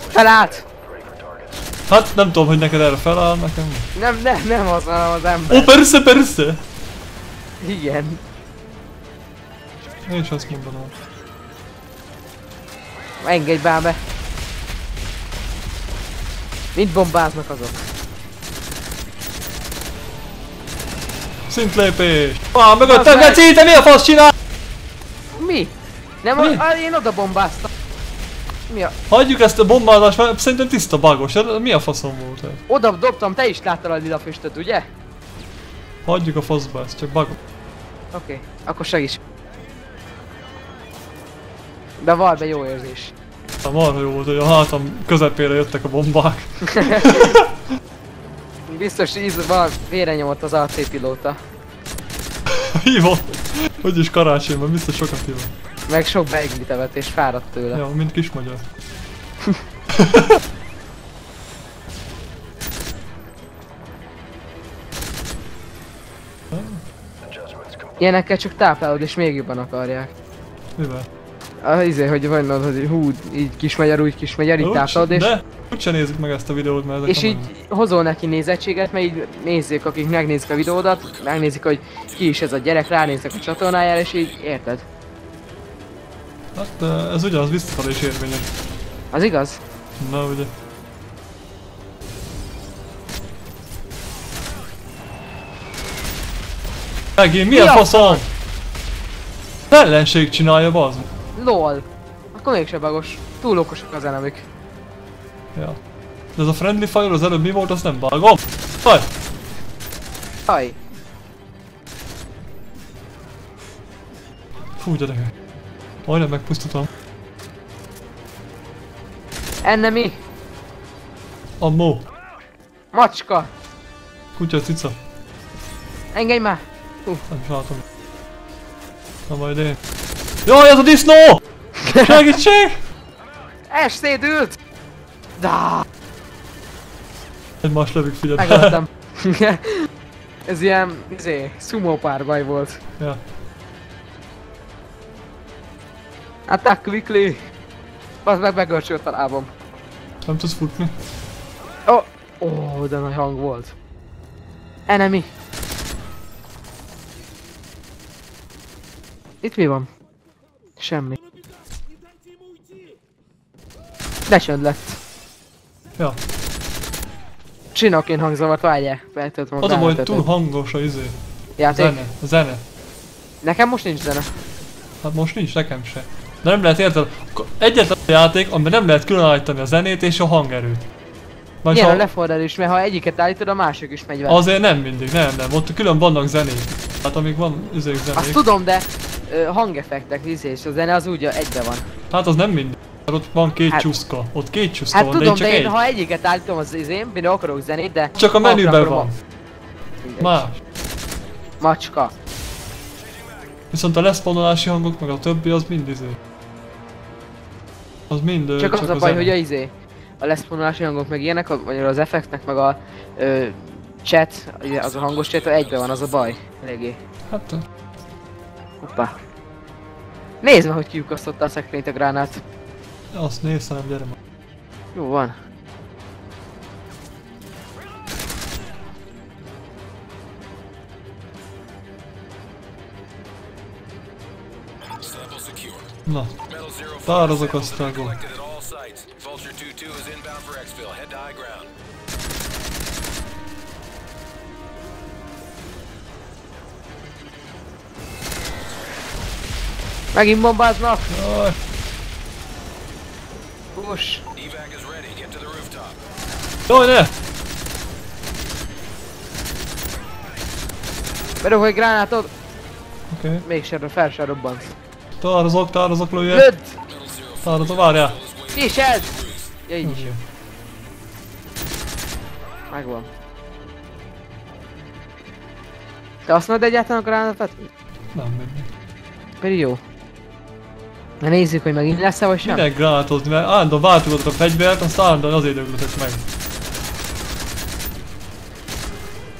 Felállt! Hát nem tudom, hogy neked erre feláll, nekem. Nem, nem, nem az Ó, ember. persze, persze! Igen. Én is azt mondanám. Engedj be be. Mit bombáznak azok? Szintlépés! Ah, mögöttem, Geci, te mi a fasz csinál? Mi? Nem, Mi? a, én oda bombáztam. Mi a? Hagyjuk ezt a bombázást, mert szerintem tiszta bagos. Ez- Mi a faszom volt ez? Oda dobtam, te is láttad a lila füstöt, ugye? Hagyjuk a faszba, ez csak bagos. Oké, okay, akkor segíts. De val be jó érzés. Marha jó volt, hogy a hátam közepére jöttek a bombák. Biztos íz van, vére nyomott az AC pilóta. Hívott. Hogy is karácsonyban, biztos sokat hívott. Meg sok beiglit evett és fáradt tőle. Ja, mint kis magyar. Ilyenekkel csak táplálod és még jobban akarják. Mivel? Az izé, hogy mondod, hogy hú, így kismegyar, úgy kismegyar, így Úgy táplálod és... De úgyse nézzük meg ezt a videót, mert ezek És így hozol neki nézettséget, mert így nézzék, akik megnézik a videódat, megnézik, hogy ki is ez a gyerek, ránéznek a csatornájára, és így érted? Hát ez ugyanaz visszafelé is érvényes. Az igaz? Na ugye. Megint milyen Mi a faszom? Ellenség csinálja, bazd. LOL. Akkor mégse bagos. Túl okosak az enemik. Ja. De ez a friendly fire az előbb mi volt, azt nem vágom. Faj! Haj. Fú, gyerekek. Majdnem megpusztultam. Enemy. Ammó. Macska. Kutya, cica. Engedj már. Nem is látom. Na majd én. Jaj, ez a disznó! Segítség! Es szédült. Da. Egymás lövük, figyelj. Megöltem. Ez ilyen, izé, sumo párbaj volt. ja. Attack quickly. Az meg megörcsölt a lábam. Nem tudsz futni? Ó, oh, oh, de nagy hang volt. Enemy. Itt mi van? Semmi. De csönd lett. Ja. Csinálok én hangzavart, várjál. Feltöltöm Az a baj, túl hangos a izé. Játék? Zene. A zene. Nekem most nincs zene. Hát most nincs, nekem se. De nem lehet érted, egyetlen játék, amiben nem lehet különállítani a zenét és a hangerőt. Vagy Ilyen a ha, leforder is, mert ha egyiket állítod, a másik is megy vele. azért nem mindig, nem, nem, ott külön vannak zenék. Hát amíg van izék zenék, Azt tudom, de ö, hangeffektek, izé, és a zene az úgy egybe van. hát az nem mindig. Mert ott van két Hát- csuszka, ott két csuszka Hát van, tudom, de én de csak én egy. ha egyiket állítom az izén, például akarok zenét, de... Csak a menüben van. a-. Más. Macska. Viszont a leszponolási hangok meg a többi az mind izé. Az mind ö, Csak az a baj, zene. hogy a izé, a leszponulási hangok meg ilyenek, vagy az effektnek meg a ö, chat, az a hangos chat, egybe van, az a baj. Eléggé. Hát, Hoppá. Nézd meg, hogy kiukasztotta a szekrényt a gránát. azt nézd, nem gyere már. Jó van. Na, tározok aztán gól. To the rooftop. jaj ne! Bedobok egy gránátot! Oké, okay. Mégsem, fel sem robbant. tározok, tározok lője. Lőd! Tározok, várjál. Kiseld! Ja, így is jó. Megvan. Te használod egyáltalán a gránátot? Nem mindig. Pedig jó. Na nézzük, hogy megint lesz-e vagy sem. Minek gránátozni, mert állandóan váltogatod a fegyvert, aztán állandóan azért döglötök meg.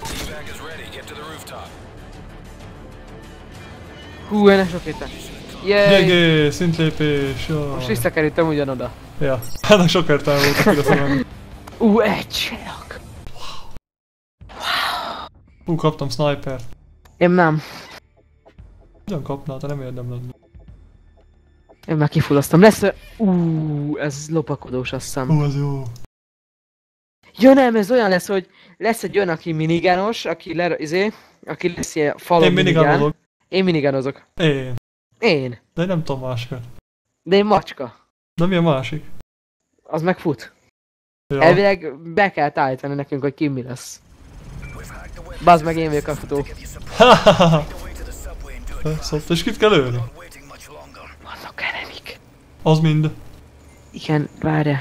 Evac is ready. Get to the rooftop. Hú, ennek sok héten. GG, szintlépés, jaj. Most visszakerültem ugyanoda. Ja, ennek sok értelme volt a kilefelem. Ú, egy csillag. Hú, kaptam snipert. Én nem. Ugyan kapnál, te nem érdem lenni. Én már kifullaztam. Lesz Ú, ez lopakodós azt hiszem. Hú, az jó. Ja nem, ez olyan lesz, hogy lesz egy olyan, aki minigános, aki le, izé, aki lesz ilyen falon Én minigán. minigánozok. Én minigánozok. Én. Én. De én nem tudom másikat. De én macska. De mi a másik? Az meg fut. Ja. Elvileg be kell állítani nekünk, hogy ki mi lesz. Bazd meg én vagyok a futó. Szóval, és kit kell lőni? Enemik. Az mind. Igen, várja.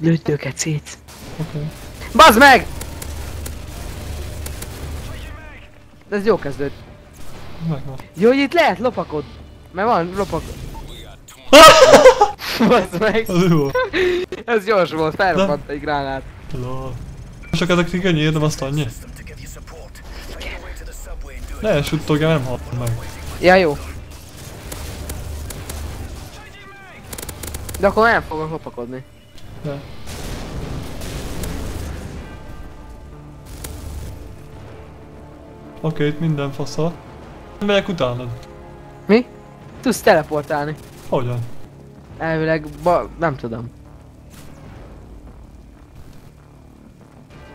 Lőtt őket szét. Oké. Okay. Bazd meg! De ez jó kezdőd. Megvan. Jó, hogy itt lehet lopakod. Mert van lopak... Bazd meg! Az jó. Ez gyors volt, felrobbant egy gránát. Lol. Csak ezek ennyi érdem azt annyi? Ne, suttogja, nem hallom meg. Ja, jó. De akkor nem fogom lopakodni. De. Oké, itt minden faszal. Megyek utánad. Mi? Tudsz teleportálni. Hogyan? Elvileg, ba, nem tudom.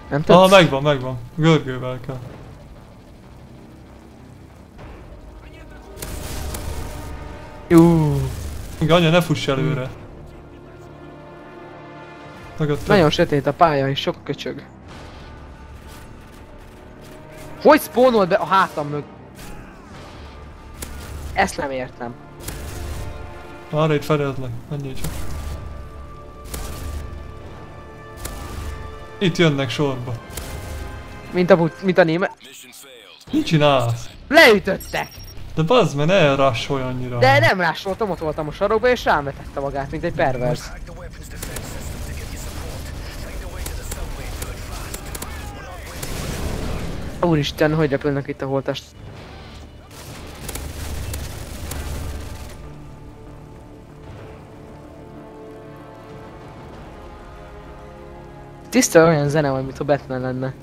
Nem tudsz? Ah, megvan, megvan. Görgővel kell. Igen, anya, ne fuss előre. Mögöttem. nagyon sötét a pálya és sok köcsög. Hogy spawnolt be a hátam mög? Ezt nem értem. Arra itt fedezlek, ennyi csak. Itt jönnek sorba. Mint a, mint a német. Mit csinálsz? Leütöttek! De bazd meg, ne rassolj annyira. De nem rásoltam, ott voltam a sarokba és rám vetette magát, mint egy pervers. Úristen, hogy repülnek itt a holtest. Tiszta olyan zene, vagy mintha Batman lenne.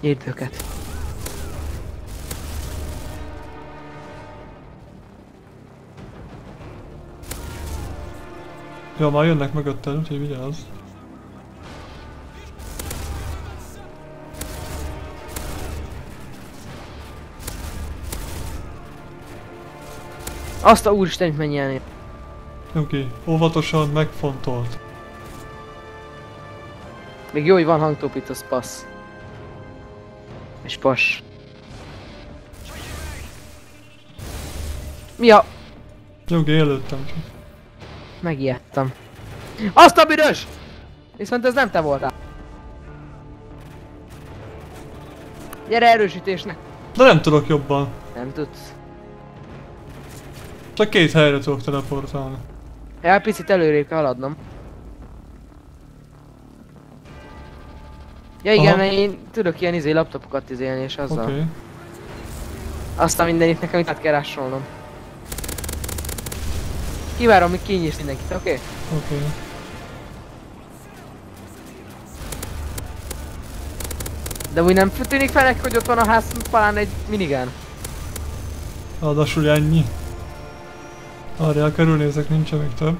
Írd őket. Ja, már jönnek mögötted, úgyhogy vigyázz. Azt a úristen, mennyi elnél. Oké, óvatosan, megfontolt. Még jó, hogy van hangtopít, az passz. És pas. Mi a... Oké, előttem csak. Megijedtem. Azt a büdös! Viszont ez nem te voltál. Gyere erősítésnek. De nem tudok jobban. Nem tudsz. Csak két helyre tudok teleportálni. Ja, picit előrébb kell haladnom. Ja igen, Aha. mert én tudok ilyen izé laptopokat izélni és azzal. Okay. Azt a mindenit nekem itt át kell rásolnom. Kivárom, míg kinyírsz mindenkit, oké? Okay? Oké. De úgy nem tűnik fel neki, hogy ott van a ház talán egy minigán. Ráadásul ennyi. Arra körülnézek, nincs még több.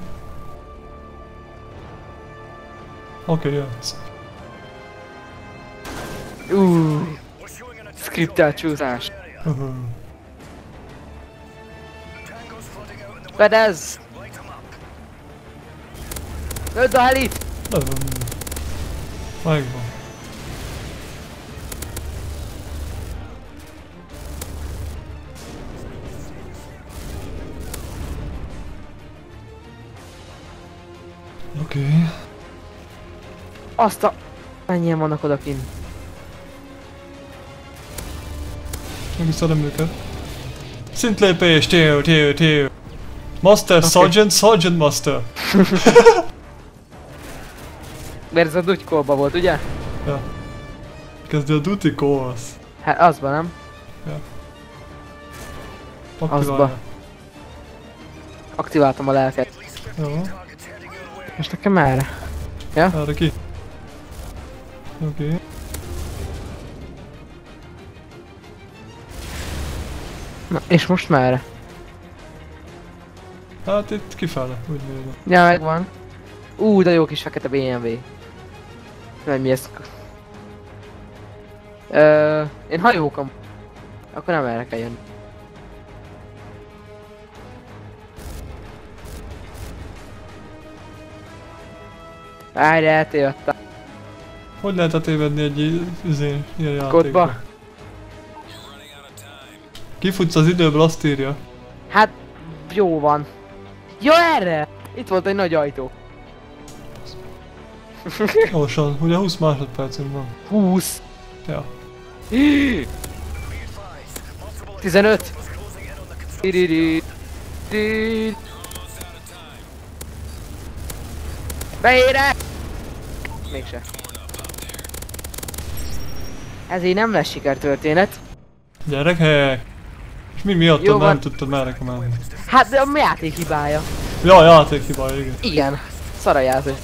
Oké, okay, jössz. Uuuuh. Skriptelt csúszás. Uh-huh. Fedez! Lőd a helit! Lövöm. Megvan. Oké. Okay. Azt a... Mennyien vannak odakint? Megiszadom őket. Szintlépés, tél, tél, tél. Master, Oké. Sergeant, Sergeant Master. Mert ez a dutykolba volt, ugye? Ja. Kezdő a duty course. Hát azban nem? Aktiválja. Aktiváltam a lelket. Jó. Most nekem erre. Erre ki. Oké. Okay. Na, és most merre? Hát itt kifele, úgy nézem. Ja, megvan. Ú, de jó kis fekete BMW. Nem mi ez? Ö, én hajókom. Akkor nem erre kell jönni. Várj, eltévedtem. Hogy lehet tévedni egy izé, ilyen játékba? Kodba. Kifutsz az időből, azt írja. Hát, jó van. Jó erre! Itt volt egy nagy ajtó. Gyorsan, ugye 20 másodpercünk van. 20. Ja. 15. Tiriri. Tir. Beérek! Mégse. Ez így nem lesz sikertörténet. Gyerekek! És mi miattad Jó nem van. tudtad merre menni? Hát de a játék hibája. Ja, játékhiba, igen. Igen. Szar a játék.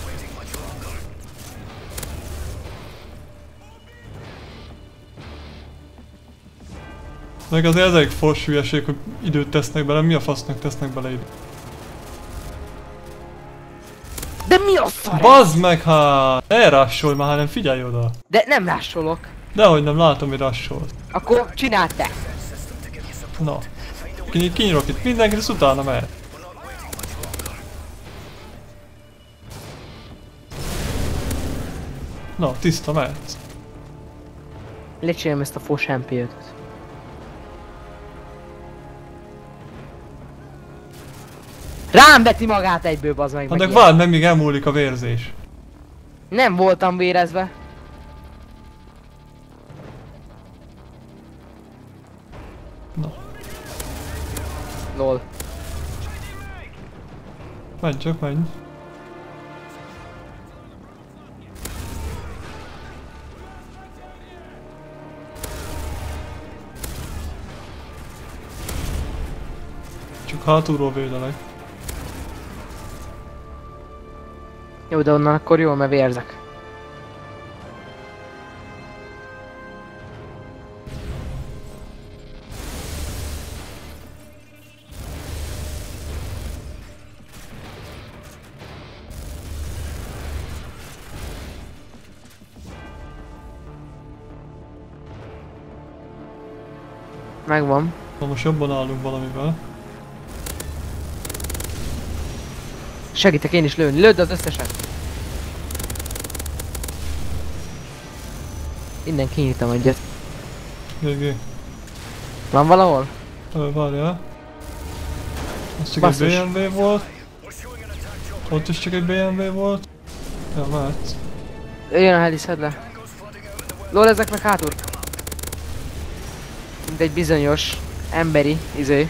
Meg azért ezek fos hülyeség, hogy időt tesznek bele, mi a fasznak tesznek bele időt? De mi a szar? Bazd meg hát! Ne rassolj már, hanem figyelj oda! De nem rásolok. Dehogy nem látom, hogy rassolsz. Akkor csináld te. Na. Kiny kinyírok itt mindenkit, és utána mehet. Na, tiszta mehetsz. Lecsinálom ezt a fos MP5-öt. Rám veti magát egyből, bazd meg. Annak várd meg, míg elmúlik a vérzés. Nem voltam vérezve. Na. Lol. Menj csak, menj. Csak hátulról védelek. Jó, de onnan akkor jól, mert vérzek. Megvan. Most jobban állunk valamivel. Segítek én is lőni. Lőd az összeset. Innen kinyitom egyet. GG. Van valahol? Ö, Várjál. Ez csak Basszus. egy BMW volt. Ott is csak egy BMW volt. Ja, mehetsz. Jön a heli, szedd le. Lol, ezek meg hátul. Mint egy bizonyos emberi, izé.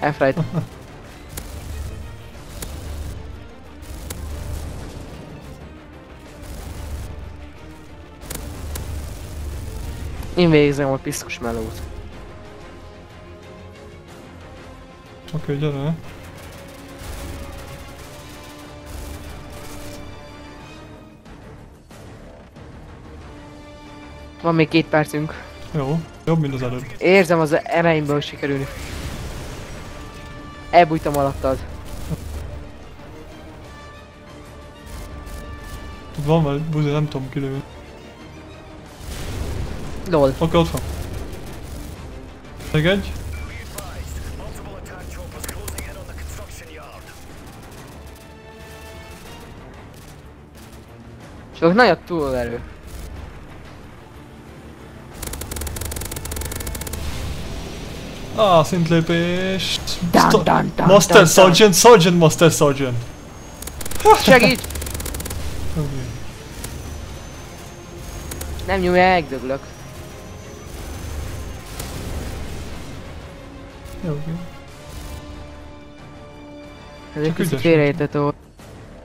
Elfelejt. Én végzem a piszkus melót. Oké, okay, gyere. Van még két percünk. Jó, jobb mint az előbb. Érzem az ereimből sikerülni. Elbújtam alattad. Van vagy buzi, nem tudom kilőni. Lol. Oké, ott van. Még egy. Csak nagy a túlerő. Ah, szintlépés. Dun, dun, dun, Master dun, dun. Sergeant, Sergeant, Master Sergeant. Segíts! Okay. Nem nyúlj, megdöglök. Jó, oké. Ez egy kicsit ügyes félreértett volt.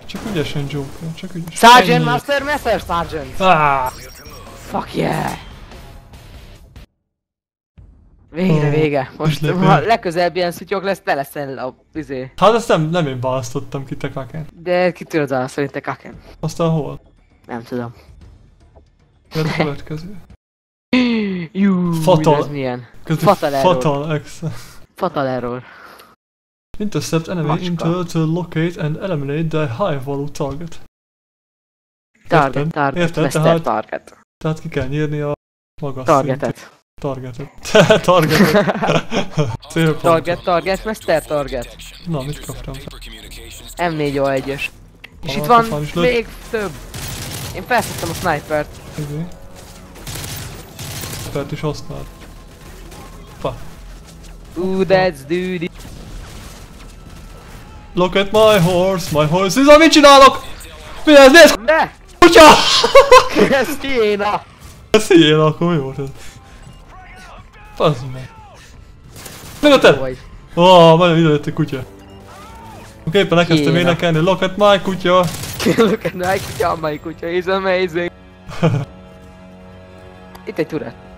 Csak ügyesen Joker, csak ügyesen. Sergeant Ennyi. Master Master Sergeant! Ah, Fuck yeah! Végre, Ó, vége. Most üzletbe. ha legközelebb ilyen szutyok lesz, te leszel a izé. hát ezt nem, nem én választottam ki te kaken. De ki tudod válaszolni, te kaken? Aztán hol? Nem tudom. Jön a következő. Jú, Fatal. ez milyen? Fatal. Fatal X. Fatal error. Intercept enemy Macska. intel to locate and eliminate the high value target. Target, Érted? target, Érted? Mr. Tehát- Target. Tehát ki kell nyírni a magas Targetet. szintű- Targetet. Targetet. Célpontot. Target, target, Mr. Target. Na, mit kaptam? M4O1-es. És itt van még több. Én felszedtem a snipert. Izé. Pert is használt. Fa. Ooh, that's duty. Look at my horse, my horse is a mit csinálok? Mi ez? Nézd! De! Kutya! Ez hiéna! Ez hiéna, akkor mi volt ez? Faszom meg. Meg a te! Vagy. Ó, oh, nagyon ide jött egy kutya. Oké, éppen elkezdtem énekelni, look at my kutya. Look at my kutya, my kutya is amazing. Itt egy turet.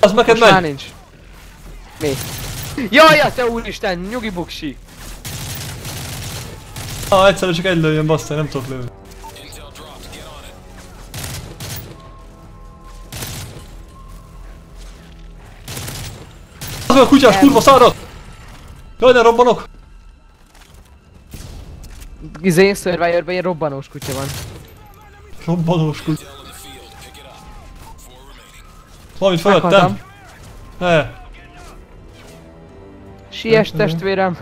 Az neked Most már megy! nincs. Mi? Jaj, te úristen, nyugi buksi! Ah, egyszerűen csak egy lőjön, bassza, nem tudok lőni. Az a kutyás kurva szárat! Jaj, ne robbanok! Izé, Survivorban ilyen robbanós kutya van. Robbanós kutya. Valamit felettem? Ne. Siess testvérem!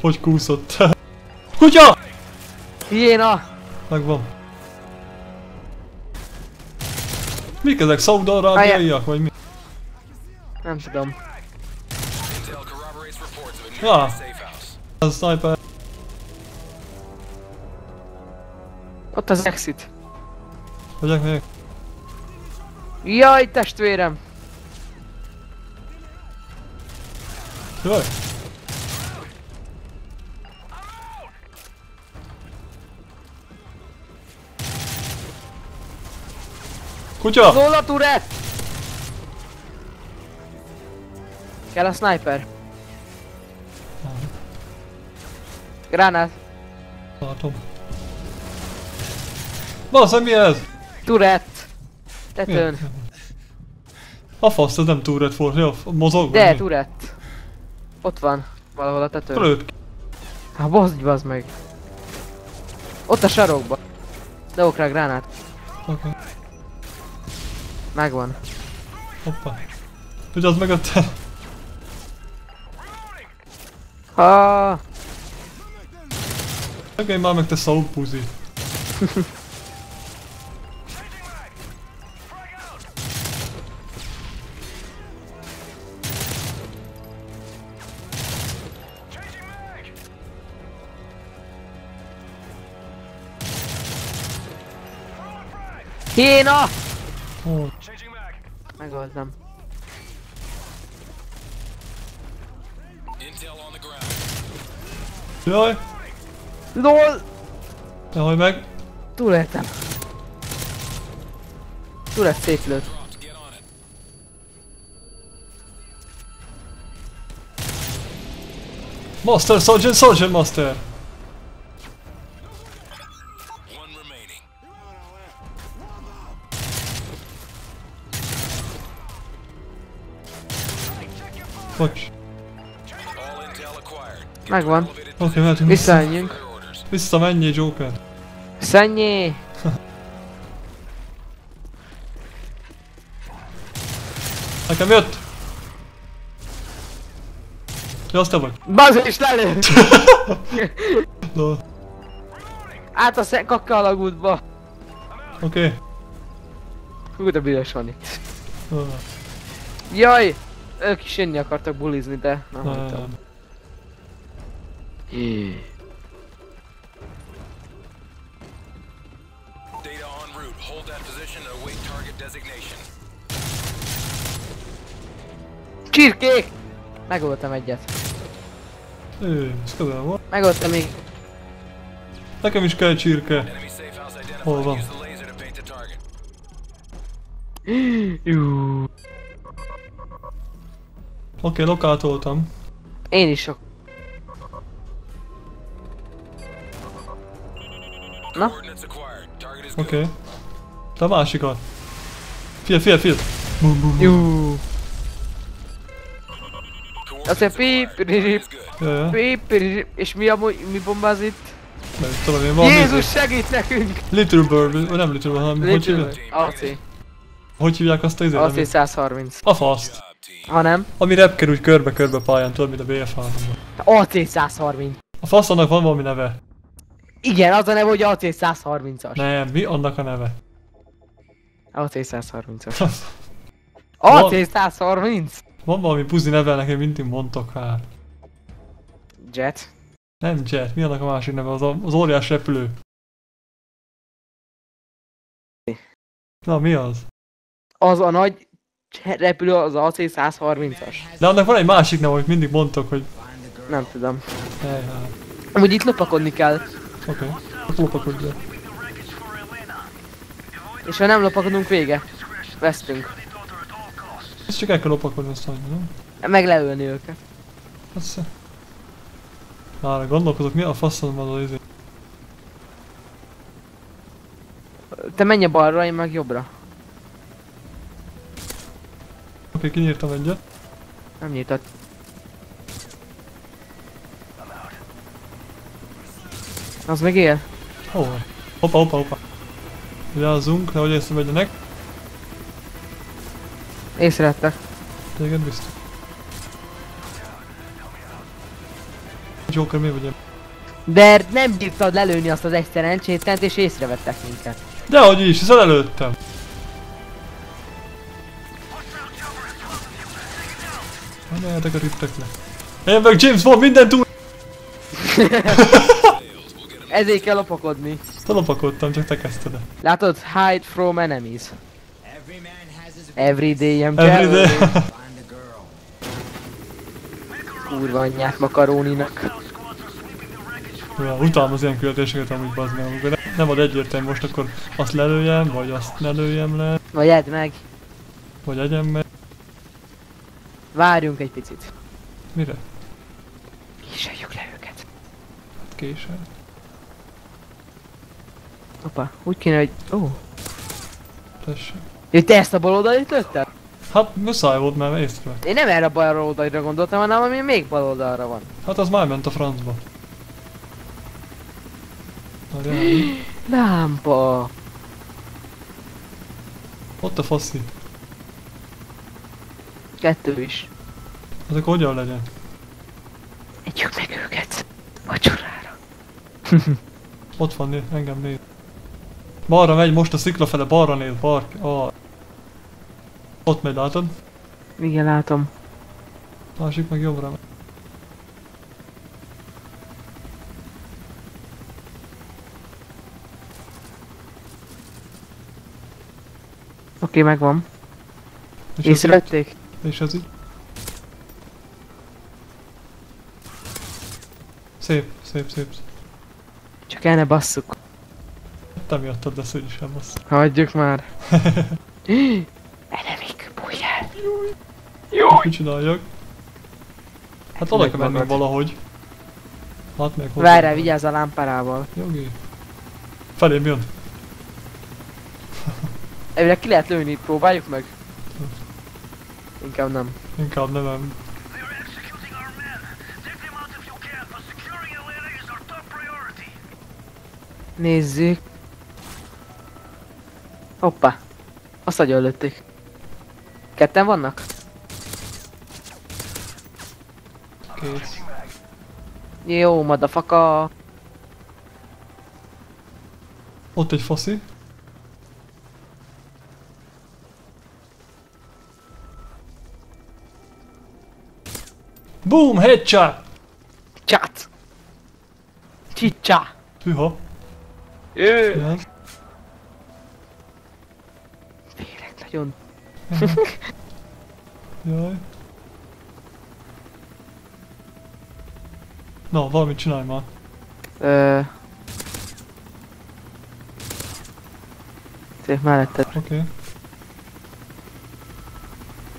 Hogy kúszott? Kutya! Hiéna! Megvan. Mik ezek? Szaudarábiaiak vagy mi? Nem tudom. Ja. house. A sniper. Ott az exit. Megyek még. Jaj, testvérem! Jaj. Kutya! Lola turret! Kell a sniper. Gránát. Látom. Bassza, mi ez? Turret. Tetőn. A fasz, ez nem volt, jó? Mozog? De, turret. Ott van. Valahol a tetőn. Lőtt. Hát bozd, bazd meg. Ott a sarokba. Dobok rá gránát. Oké. Megvan. Hoppá. Hogy az meg a te... Ha. Megölj már meg te szaupuzi. On the ground. Jaj! LOL! Jaj meg! Túléltem. Szétlőtt. Get on it. Master, Sergeant, Sergeant Master! Bocs. Megvan. Oké, mehetünk vissza. Visszamenjünk. Vissza, menjél Joker. Szennyé! Nekem jött! Ja, azt te vagy. Bazd is lelőtt! No. Át a szek kakka alagútba. Oké. Okay. Hú, de büdös van itt. Jaj! Ők is jönni akartak bulizni, de nem hagytam. Jé. Data en route. Hold that position and await target designation. Csirkék! Megöltem egyet. Ő, ez közel van. Megöltem még. Nekem is kell csirke. Hol van? Use Oké, okay, lokáltoltam. Én is sok. Na? Oké. Okay. De a másikat. Figyelj, figyelj, figyelj! Bum, bum, bum. Jú. Coordinates Azt mondja, acquired. pip, pip, Target is good. Ja, ja. pip, pip, és mi a mi bombáz itt? Nem tudom én, valami... Jézus segít nekünk! Little Bird, nem Little Bird, hanem hogy hívják? Hogy hívják azt a izét? AC ami- 130. A faszt. Job team. Ha nem, Ami repker úgy körbe-körbe pályán, tudod, mint a BF3-ban. AC 130. A fasz annak van valami neve. Igen, az a neve, hogy AC 130-as. Nem, mi annak a neve? AC 130-as. AC 130? Van valami puzi neve nekem, mint én mondtok hát. Jet. Nem jet, mi annak a másik neve? Az, a, az óriás repülő. Na, mi az? Az a nagy repülő az AC-130-as. De annak van egy másik neve, amit mindig mondtok, hogy... Nem tudom. Hely, hely. Amúgy itt lopakodni kell. Oké, okay. akkor lopakodj el. És ha nem lopakodunk, vége. Vesztünk. Ezt csak el kell lopakodni, azt mondja, nem? Meg leölni őket. Persze. Már gondolkozok, mi a faszom az az izé. Te menj a balra, én meg jobbra. Oké, kinyírtam egyet. Nem nyitott. Az meg él? Hol van? Hopa, hopa, hopa. Vigyázzunk, nehogy észrevegyenek. Észrevettek. Téged biztos. Joker, mi vagy? De nem bírtad lelőni azt az egy szerencsétlent és észrevettek minket. Dehogy is, hiszen előttem. Ne, tekeríttek le. Én meg James Bond mindent túl... Ezért kell lopakodni. Telepakodtam, csak te kezdted el. Látod? Hide from enemies. Every day I'm Every day. Kurva anyját makaróninak. Ja, utálom az ilyen küldetéseket amúgy bazd meg, amikor ne- nem ad egyértelmű most akkor azt lelőjem, vagy azt ne lőjem le, Vagy edd meg. vagy egyem meg. Várjunk egy picit. Mire? Kísérjük le őket. Hát későn. Hoppá, úgy kéne, hogy... Ó. Oh. Tessék. Hogy te ezt a bal oldalit lőtted? Hát muszáj volt, mert észre. Én nem erre a bal oldalra gondoltam, hanem ami még bal oldalra van. Hát az már ment a francba. Lámpa. Ott a faszi. Kettő is. Ezek hogyan legyen? Együk meg őket. Vacsorára. Ott van, né- engem néz. Balra megy, most a szikla fele, balra néz, bar... Ah. Ott megy, látod? Igen, látom. Másik meg jobbra megy. Oké, megvan. És ez, Észrevették? És ez így. Szép, szép, szép. Csak el ne basszuk. Te miattad lesz, hogy is sem lesz. Hagyjuk már. Enemik, bújj el. Mit csináljak? Hát oda kell mennünk valahogy. Hát meg hozzá. Várjál, vigyázz a lámpárával. Jogi. Felém jön. Elvileg ki lehet lőni, próbáljuk meg. Inkább nem. Inkább nem. Nézzük. Hoppá. Azt agyon lőtték. Ketten vannak? Kész. Jó, madafaka. Ott egy faszi. Boom, headshot! Csát. Csicsa. Hűha. Ő. Félek nagyon. Jaj. Na, valamit csinálj már. Ö... Szép melletted. Oké. Okay.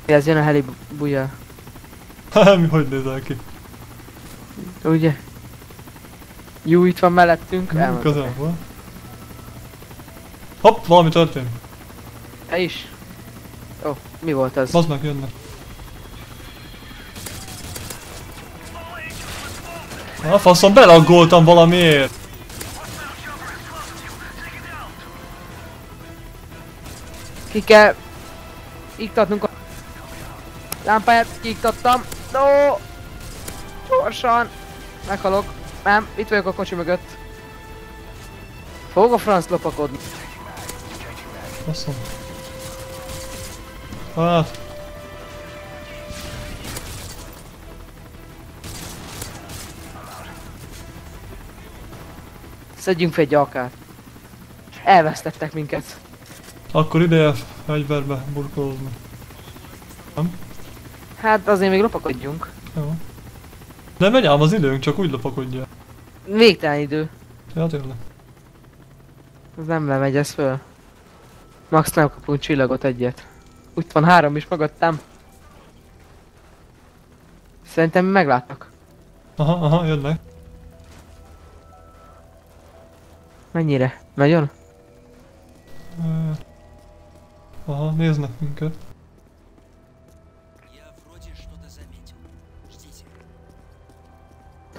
Ez jön a heli buja. Mi hogy nézel ki? Ugye? Jó, itt van mellettünk. elmentek. Közel van. Hopp, valami történt. Te is? Ó, oh, mi volt az? Meg, jönnek. A faszom, belaggoltam valamiért. Ki kell... Iktatnunk a... Lámpáját kiiktattam. No! Gyorsan! Meghalok. Nem, itt vagyok a kocsi mögött. Fog a franc lopakodni. Faszom. Hát. Szedjünk fel egy akát. Elvesztettek minket. Akkor ideje fegyverbe burkolózni. Hát azért még lopakodjunk. Jó. De megy ám az időnk, csak úgy lopakodja. Végtelen idő. Ja, tényleg. Ez nem lemegy ez föl. Max nem kapunk csillagot egyet. Úgy van három is magadtam. Szerintem meglátnak. Aha, aha, jönnek. Mennyire? Nagyon? Aha, néznek minket.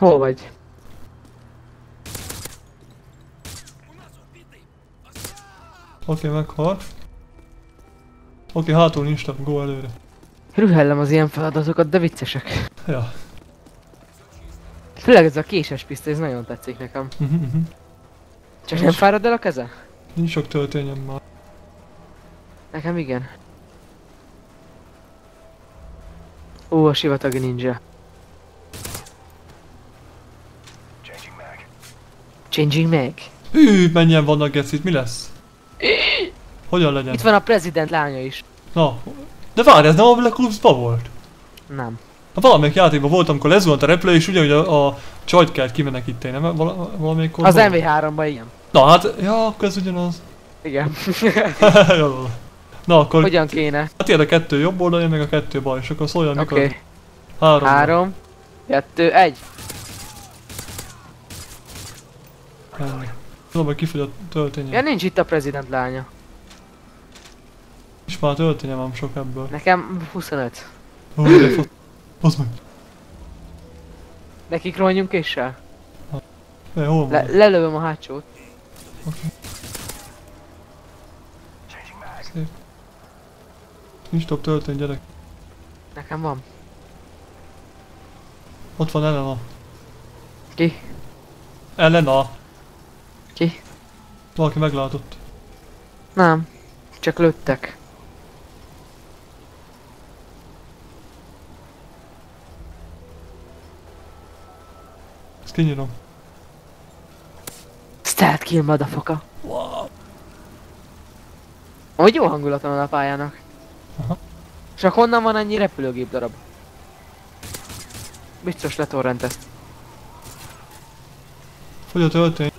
Hol vagy? Oké, okay, meghalt. Oké, okay, hátul nincs több, go előre. Rühellem az ilyen feladatokat, de viccesek. Ja. Főleg ez a késes pisztoly, ez nagyon tetszik nekem. Mhm, mhm. Csak nem fárad el a keze? Nincs sok töltényem már. Nekem igen. Ó, a sivatagi ninja. Changing meg. Hű, mennyien vannak gecit, mi lesz? Hogyan legyen? Itt van a prezident lánya is. Na, de várj, ez nem a Black ops volt? Nem. Na valamelyik játékban voltam, amikor lezuhant a repülő, és ugyanúgy a, a csajt kellett kimenekíteni, nem? Val valamikor Az volt? MV3-ban igen. Na hát, ja, akkor ez ugyanaz. Igen. Jól. Na akkor, Hogyan kéne? hát ilyen a kettő jobb oldal, én meg a kettő bal, és akkor szóljon Oké. mikor. Okay. Három. Három. Kettő, egy. Ennyi. Tudom, hogy kifogy a töltényem. Ja, nincs itt a prezident lánya. És már töltényem ám sok ebből. Nekem 25. Hú, de. Hozd meg. Nekik rohanjunk késsel? Ne, hol Le van? lelövöm a hátsót. Szép. Nincs több töltény, gyerek. Nekem van. Ott van Elena. Ki? Elena! Ki? Valaki meglátott. Nem. Csak lőttek. Ezt kinyírom. Stealth kill, motherfucker. Wow. Hogy jó hangulata van a pályának. Aha. Csak honnan van annyi repülőgép darab? Biztos letorrent ezt. Fogy a töltény.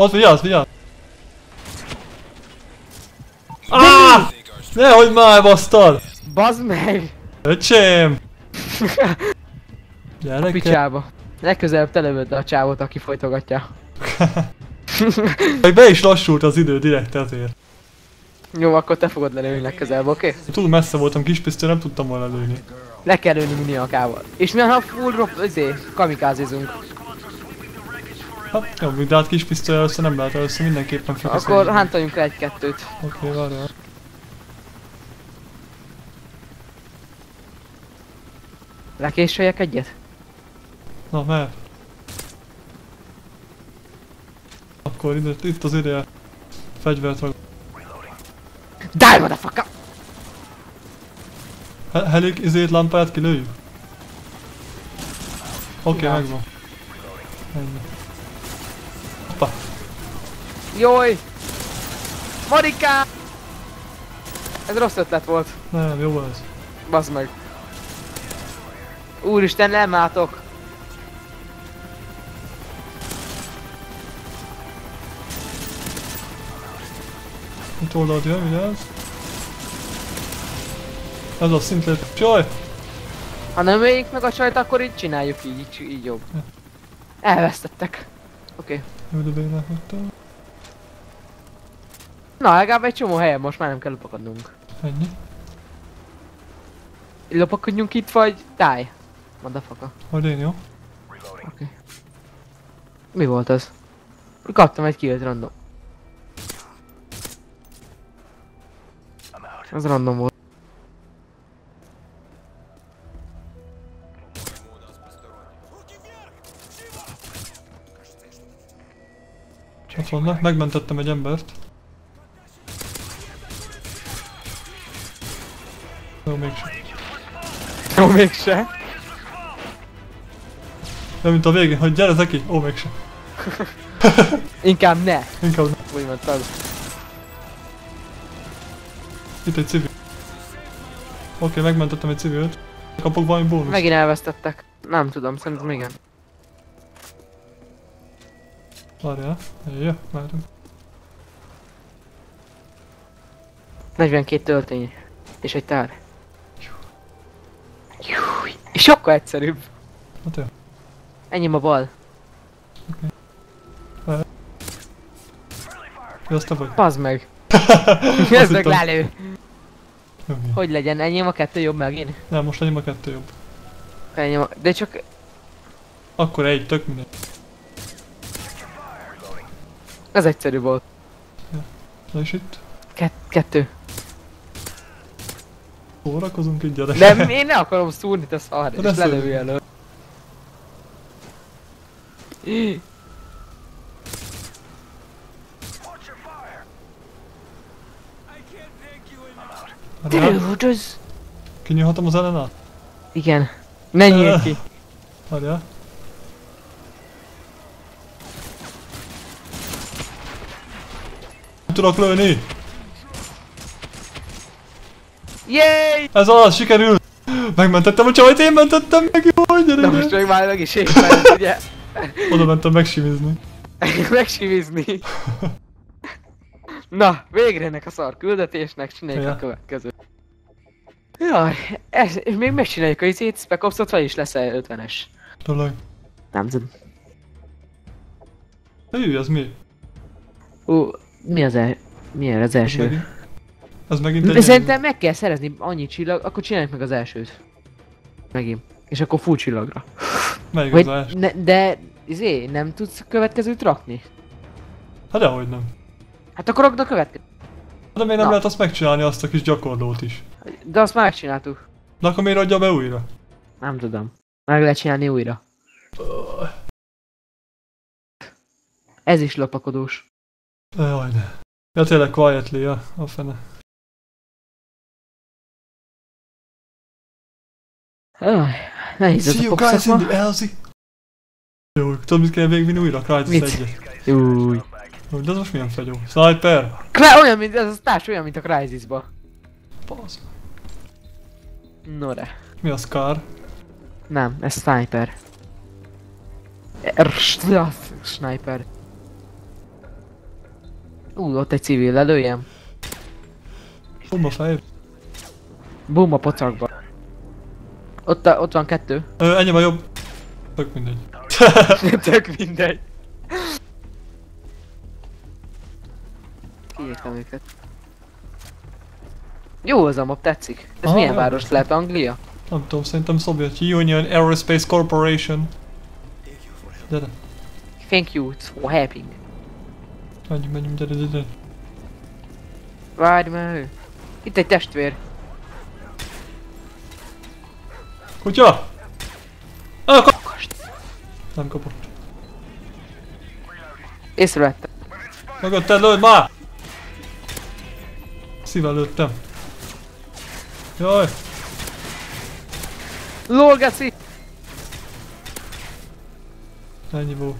Ott vigyázz, vigyázz! Ah! Nehogy már basztad! Bazd meg! Öcsém! Gyerek, Picsába. Legközelebb te lövöd a csávot, aki folytogatja. meg be is lassult az idő direkt ezért. Jó, akkor te fogod lelőni legközelebb, oké? Okay? Túl messze voltam kis pisztoly, nem tudtam volna lőni. Le kell lőni miniakával. És mi ha full rob, izé, kamikázizunk. Hát, jó, de hát kis pisztoly össze nem lehet össze, mindenképpen fel. Akkor hántoljunk le egy-kettőt. Oké, okay, várjál. Lekéseljek egyet? Na, mehet. Akkor itt, itt az ideje. Fegyvert rag. Die, motherfucker! He Helik izét lámpáját kilőjük? Oké, okay, megvan. Ennyi. Hoppá. Joj! Marika! Ez rossz ötlet volt. Nem, jó ez. Bazd meg. Úristen, nem látok. Itt oldalt jön, vigyázz. Ez a szintlép. Jaj! Ha nem öljük meg a csajt, akkor így csináljuk így, így, így jobb. Elvesztettek. Oké. Okay. Hagytam. Na, legalább egy csomó helyen most már nem kell lopakadnunk. Ennyi. Lopakodjunk itt, vagy die. Motherfucker. Majd én jó. Mi volt az? Kaptam egy killt random. Az random volt. Ott vannak, megmentettem egy embert. Jó, mégse. Jó, mégse. De mint a végén, hogy gyere Zeki! Ó, mégse. Inkább ne. Inkább Úgy mondtad. itt egy civil. Oké, megmentettem egy civilt. Kapok valami bónusz. Megint elvesztettek. Nem tudom, szerintem igen. Várjál. Ja, várjunk. 42 töltény. És egy tár. Júj. És sokkal egyszerűbb. Hát jó. Ennyi a bal. Ja, azt te vagy. Pazd meg. Azt Ez meg lelő. Jó? Hogy legyen? Ennyi a kettő jobb megint? Nem, most legyen a kettő jobb. Ennyi a... De csak... Akkor egy, tök mindegy. Ez egyszerű volt. Na és itt? Kett kettő. Szórakozunk így gyerek. De én ne akarom szúrni, te szar, és lelőj elő. Dude, ez... Kinyílhatom az ellenát? Igen. Ne nyílj ki. Várjál. Tudok lőni! Yay! Ez az, sikerül! Megmentettem a csajt, én mentettem meg, jó, gyere, most gyere. még már meg is éppen, ugye? Oda mentem megsimizni. Megsimizni. Na, végre ennek a szar küldetésnek csináljuk Ja. a következőt. Jaj, ez, és még megcsináljuk a izét, Spec Ops-ot, vagy is lesz 50-es. Tényleg. Nem tudom. Hű, ez mi? Ú, mi az el... Milyen az első? megint, ez megint De egy... Szerintem meg kell szerezni annyi csillag, akkor csináljuk meg az elsőt. Megint. És akkor full csillagra. Melyik Vagy, az első? ne, de, izé, nem tudsz következőt rakni? Hát dehogy nem. Hát akkor rakd a következőt. De miért nem Na. lehet azt megcsinálni, azt a kis gyakorlót is? De azt már megcsináltuk. De akkor miért adja be újra? Nem tudom. Meg lehet csinálni újra. Ez is lopakodós. Jaj, ne. Ja tényleg quietly, ja, a fene. Öh, nehéz ez See you guys in the Elsie! Jó, tudod mit kell végvinni újra? Crysis Mit? egyet. Júj. Jó, de ez most milyen fegyó? Sniper? Klá, olyan, mint ez a társ, olyan, mint a Crysis-ba. Basz. No. Mi a Scar? Nem, ez sniper. Er, Sniper. Ú, ott egy civil, lelőjem. Bomba fej. Bum a pocakba. Ott, a, ott van kettő. Ö, ennyi van jobb. Tök mindegy. Tök mindegy. Kiírtam őket. Jó az a mob, tetszik. Ez Aha, milyen jó. város lehet? Anglia? Nem tudom, szerintem Soviet Union Aerospace Corporation. Gyere, Thank you, it's for helping. Menjünk, menjünk, gyere, gyere. Várj már. Itt egy testvér. Kutya! Ah, kap... Nem kapott. Észrevettem. Mögötted lőd már! Szível lőttem. Jaj! LOL, geci! Ennyi volt.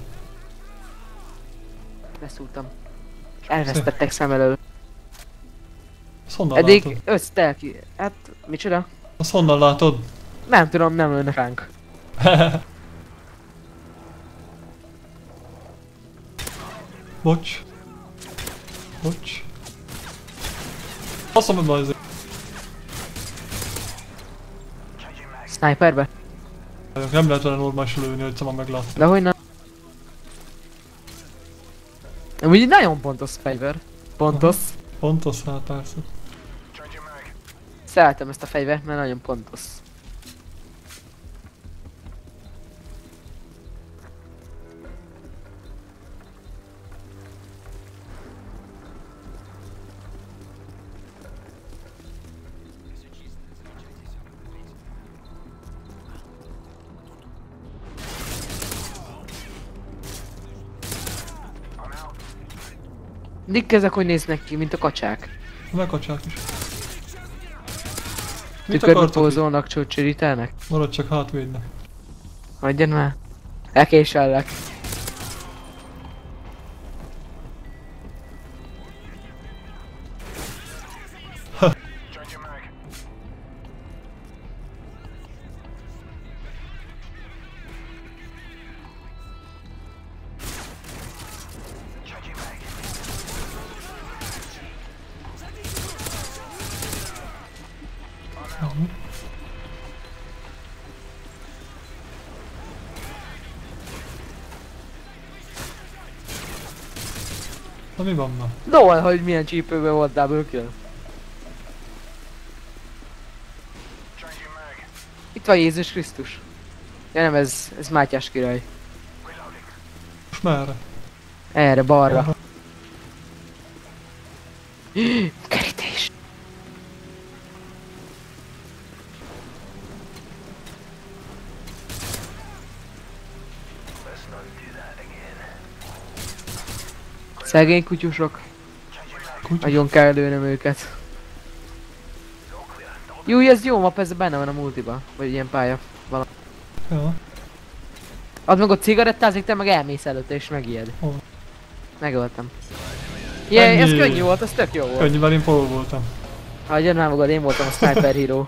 Leszúrtam. Elvesztettek szem elől. Azt honnan Eddig látod? össztel ki. Hát, micsoda? Azt honnan látod? Nem tudom, nem lőnek ránk. Bocs. Bocs. Azt mondom, hogy Sniperbe? nem lehet vele normálisan lőni, hogy szóval meglátni. De hogy nem? Amúgy nagyon pontos fegyver. Pontos. Pontos, hát persze. Szeretem ezt a fegyvert, mert nagyon pontos. Mindig ezek hogy néznek ki, mint a kacsák. Megkacsák is. Mit Tükörbe pózolnak, csócsörítelnek. Maradj csak hátvédnek. Hagyjan már. Elkésellek. Mi van ma? Dol, hogy milyen csípőben volt double kill. Itt van Jézus Krisztus. Ja nem, ez, ez Mátyás király. Most merre? Erre, balra. Arra. Szegény kutyusok. Kutya. Nagyon kell lőnöm őket. Jó, ez jó map, ez benne van a multiba. Vagy ilyen pálya. Ja. Add meg ott cigarettázik, te meg elmész előtte és megijed. Hol? Megöltem. Ja, ez Ennyi. könnyű volt, ez tök jó volt. Könnyű, mert én pol voltam. Ha gyere magad, én voltam a Sniper Hero.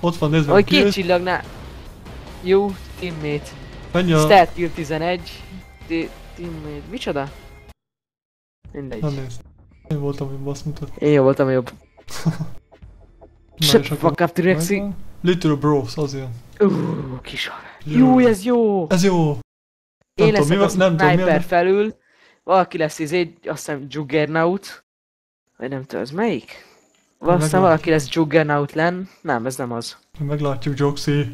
Ott van, nézd Hogy meg, két két... csillagnál. Jó, teammate. Mennyi a... Stat kill 11. Teammate. Micsoda? Mindegy. Na nézd. Én voltam, hogy bassz mutat. Én jó voltam a jobb. Shut fuck up. Megvan. Little Bros, az ilyen. Uuuuh, kis Jó, ez jó! Ez jó! Én Nem tudom, mi leszek a tudom, mi sniper van. felül. Valaki lesz izé, azt hiszem Juggernaut. Vagy nem tudom, ez melyik? Aztán valaki lesz Juggernaut len. Nem, ez nem az. Meglátjuk, Joxy.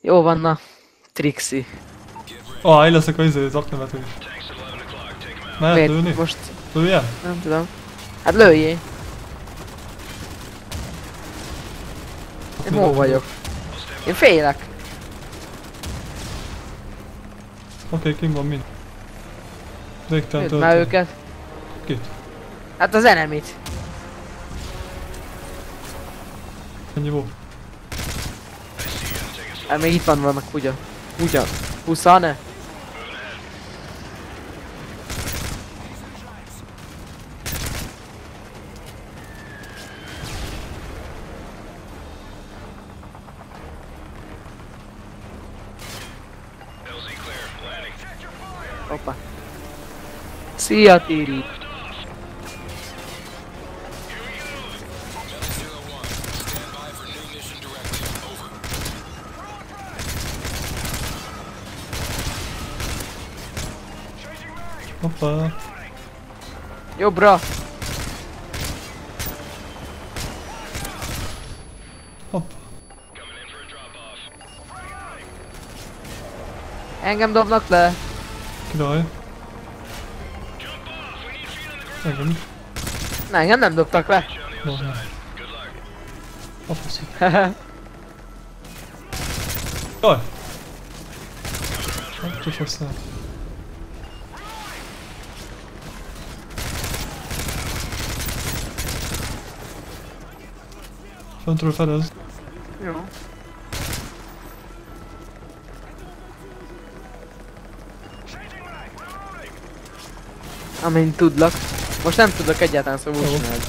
Jó van, na. Trixie. Ah, én leszek a izé, zaknevető is. Miért lőni? most Lőjen? nem tudom. Hát lőjé. Én hol vagyok? Én félek. Oké, okay, kim van mind. Végtelen Lőd már töltő. őket. Kit? Hát az enemit. Ennyi volt. Hát még itt van ugyan. Ugyan. 20 ne? Szia. Over. Hoppá. Jobbra! Hopp. Engem dobnak le! Király. Engem is. Ne, engem nem dobtak le! No, nem. A faszom. Jaj! Hát, aztán. Föntről fedez. Jó. Amint tudlak. Most nem tudok egyáltalán szóval úgy csinálni.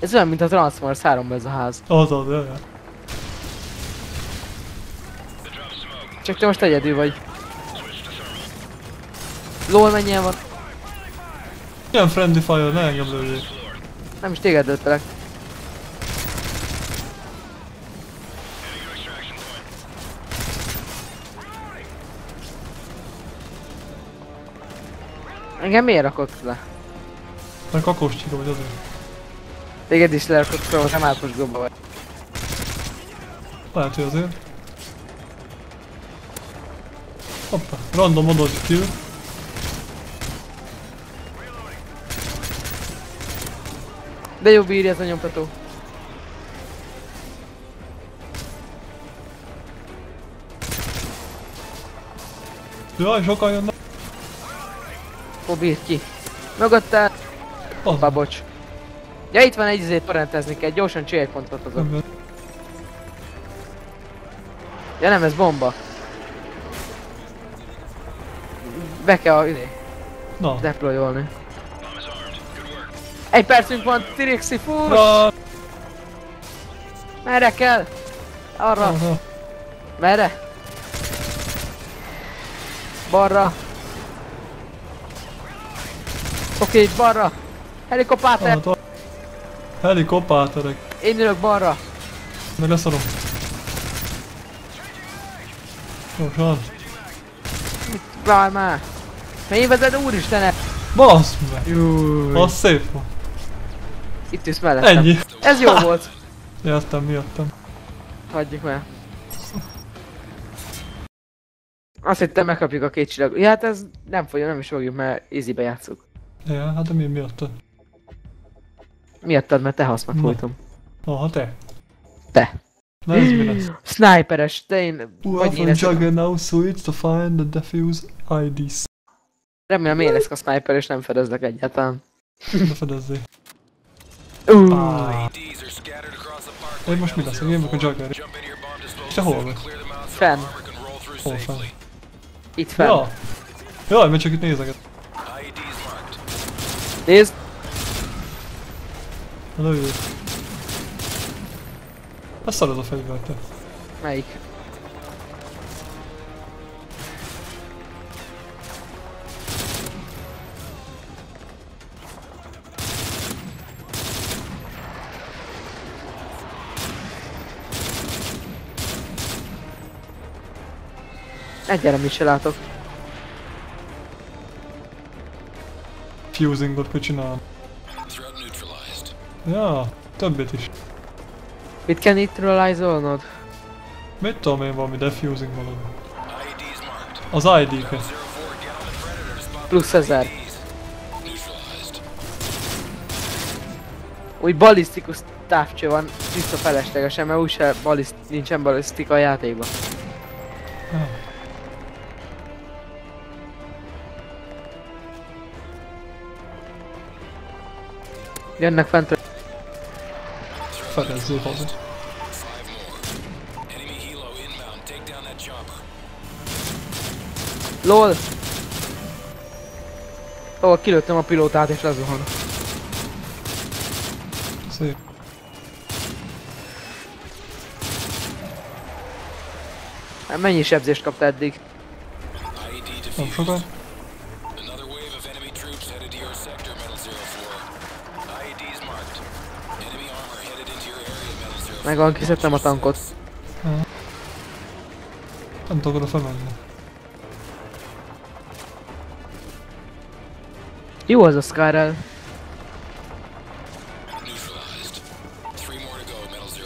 Ez olyan, mint a Transformers 3 ez a ház. Az az, jaj. Csak te most egyedül vagy. LOL mennyien van? Ilyen friendly fire, ne engem lőjék. Nem is téged lőttelek. Engem miért rakott le? Mert kakós csika vagy azért. Téged is lerakott fel, nem átlagos gomba vagy. Lehet, hogy azért. Hoppá, random modod kill. De jó bírja ez a nyomtató. Jaj, sokan jönnek. Hol bírt ki? Mögötte. Az. Hoppá, bocs. Ja, itt van egy izét parentezni kell, gyorsan checkpointot hozok. Nem, Ja nem, ez bomba. Be kell izé, Na. deployolni. Egy percünk van, Trixie, fuss! Na, Merre kell? Arra. na, na. Merre? Balra. Oké, balra! Helikopter! Ah, Helikopterek. Én ülök balra! Meg leszarom. Gyorsan. Várj már! Mert én vezet, úristene! Basz meg! Júj! Az szép volt. Itt is mellettem. Ennyi. Ez jó volt. Értem, miattam. Hagyjuk már. Azt hittem megkapjuk a két csillag. Ja, hát ez nem fogja, nem is fogjuk, mert easybe játszunk. Ja, hát de mi miattad? Miattad, mert te hasznot Na. folytom. Aha, te. Te. Na ez mi lesz? Sniperes, te én... Vagy én ezt... Juggernaut switch to find the defuse IDs. Remélem én leszek a sniper és nem fedezlek egyáltalán. Ne fedezzél. Én most mi lesz? Én vagyok a disposal És te hol vagy? Fenn. Hol fenn? itt fel. Ja. Jaj, mert csak itt nézeget. Nézd, szar ez a fegyver, te. melyik? Egyre mit se látok. Fusingot. Threat neutralized. Ja, többet is. Mit kell neutralizolnod? Mit tudom én valami defusing valami. Az ID-ket. 04, get on the predator to spot Plusz ezer. Új balisztikus távcső van, tiszta feleslegesen, mert úgyse baliszt, nincsen balisztika a játékban. Ja. Take down that chopper. LOL! Ó, kilőttem a pilótát és lezuhan. Szép. Hát Mennyi sebzést kapta eddig? Nem sokat. 04. Megvan, kiszedtem a tankot. Nem tudok oda felmenni. Jó az a Skyrel. Neutralized. Three more to go, Metal 04.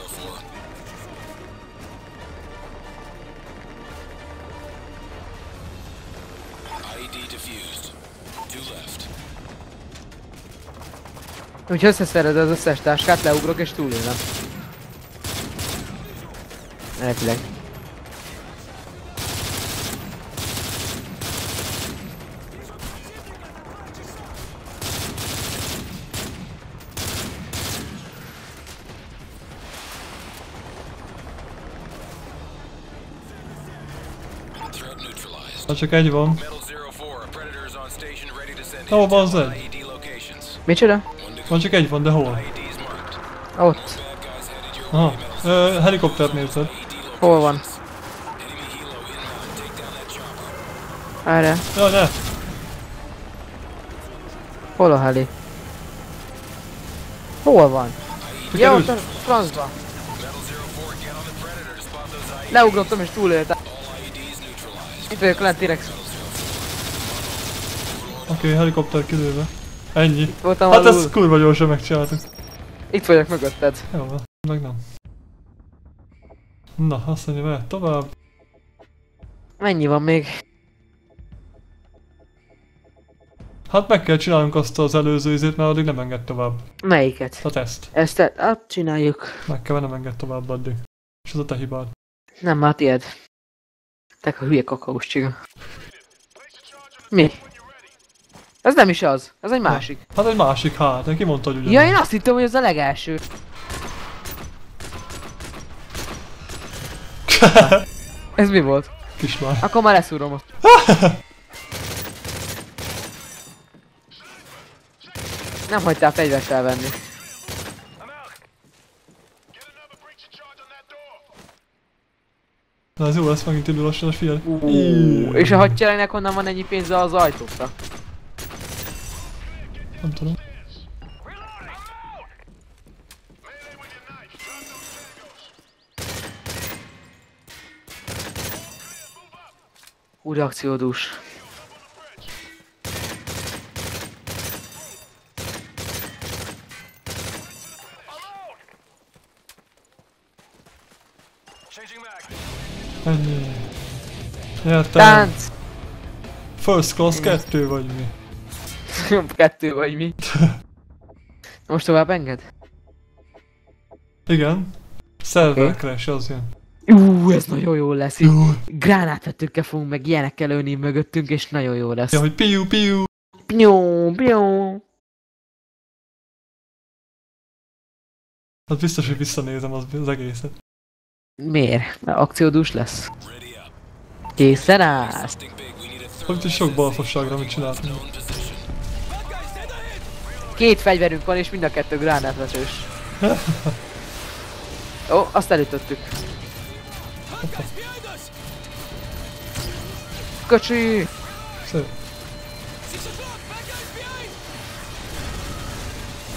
IED defused. Two left. Úgyhogy összeszered az összes táskát, leugrok és túlélem. Az on egy? IED locations. Micsoda? One to go. Van csak egy van, de hol? IEDs marked. Ott. Bad guys headed your Aha. way, Metal Ö, helikoptert nézed. Hol van? Erre. Ja, ne. Hol a heli? Hol van? Ja, ott a francba. Metal 04, get on the predator to spot those IEDs. Leugrottam és túléltem. Itt vagyok lent T-rex. Oké, helikopter kilőve. Ennyi. Hát alul. ezt kurva gyorsan megcsináltuk. Itt vagyok mögötted. Jó meg nem. Na, azt mondja, mehet tovább. Mennyi van még? Hát meg kell csinálnunk azt az előző izét, mert addig nem enged tovább. Melyiket? A teszt. Ezt te... Hát csináljuk. Meg kell, nem enged tovább addig. És ez a te hibád. Nem, már tiéd. Te a hülye kakaós csiga. Mi? Ez nem is az. Ez egy másik. Hát egy másik hát, de ki mondta, hogy ugyanaz? Ja, én azt hittem, hogy ez a legelső. Ez mi volt? Kismár. Akkor már leszúrom ott. Nem hagytál fegyvert felvenni. Na ez jó lesz, megint indul lassan. Uh, és a hadseregnek honnan van ennyi pénze az ajtókra? Nem tudom. Ú, reakciódús. Ennyi. Nyertem. Tánc! First class 2 vagy mi? Kettő vagy mi? Most tovább enged? Igen. Server Oké. crash az jön. Ú, ez nagyon jó lesz. Jó. gránátvetőkkel fogunk meg ilyenekkel lőni mögöttünk, és nagyon jó lesz. Ja, hogy piu piu. Pió, pió. Hát biztos, hogy visszanézem az, az egészet. Miért? Mert akciódús lesz. Készen állsz? Hogy is sok balfasságra mit csináltam. Két fegyverünk van, és mind a kettő gránátvetős. Ó, azt elütöttük. Kocsi! Szép.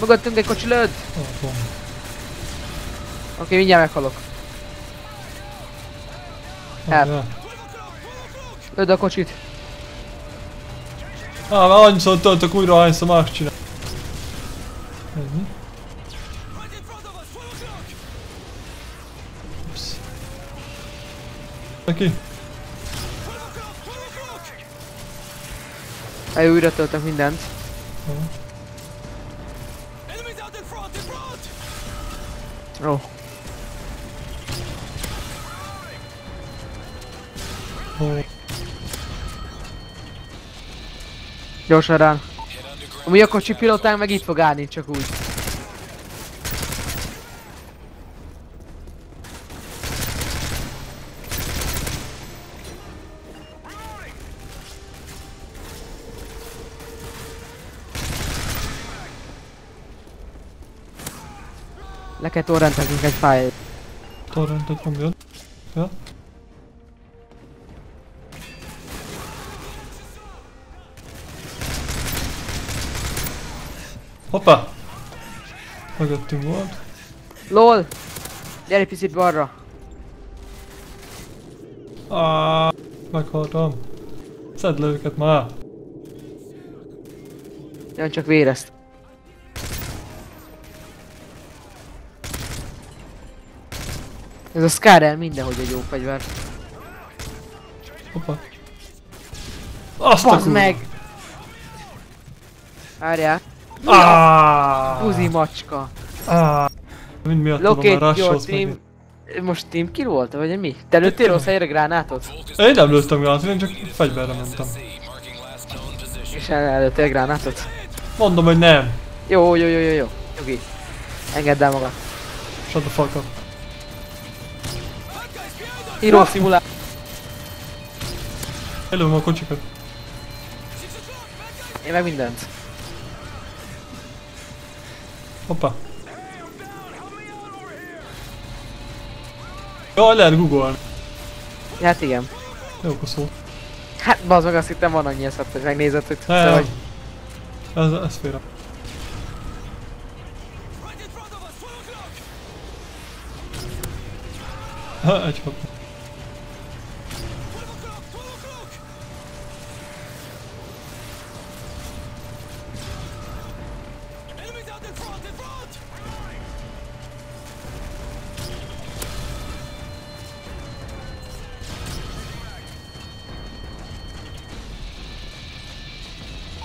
Mögöttünk egy kocsi lőd! Ah. Oké, mindjárt meghalok. El. Ah. Lőd a kocsit. Á, már annyiszor töltök újra, hányszor más csinál. Neki? El újra töltök mindent. Ó, gyorsan rá. Ami a kocsi pilotán meg itt fog állni, csak úgy. Kell torrentekünk egy fájlt. torrentet nyomjad. Ja. Hoppá! Mögöttünk volt. LOL! Gyere picit balra. Ah, meghaltam. Szedd le őket már. Jön csak vérezt. Ez a Scarel mindenhogy egy jó fegyver. Hoppá. Azt Bazd meg! Várjál. Ah, Buzi macska. ah. Mind miatt Locate már your team. Most team kill volt, vagy mi? Te lőttél rossz helyre gránátot? Én nem lőttem gránátot, én csak fegyverre mentem. És el- előttél gránátot? Mondom, hogy nem. Jó, jó, jó, jó, jó. Nyugi. Engedd el magad. Shut the fuck up. Híró szimulál. Előm a kocsikat. Én meg mindent. Hoppá. Jaj, lehet googolni. Hát igen. Jó szó. Hát bazd meg azt hittem van annyi eszet, hogy megnézed, hogy Ne, te vagy. Ez, ez félre. Ha, egy hopp.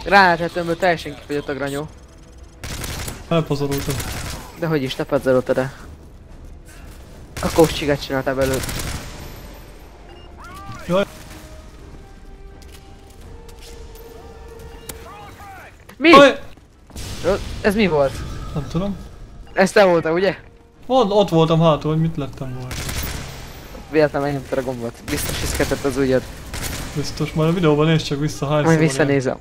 Gránáthetőmből teljesen kifogyott a granyó. Elpazaroltam. De hogy is, te padzaroltad -e? Akkor csigát csináltál belőle. Jaj. Mi? Jaj. Ez mi volt? Nem tudom. Ez te voltál, ugye? Mond, ott voltam hátul, hogy mit lettem volna. Véletlenül megnyomtad a gombot. Biztos viszketett az ujjad. Biztos, majd a videóban nézd csak vissza hányszor. Majd ilyen. visszanézem.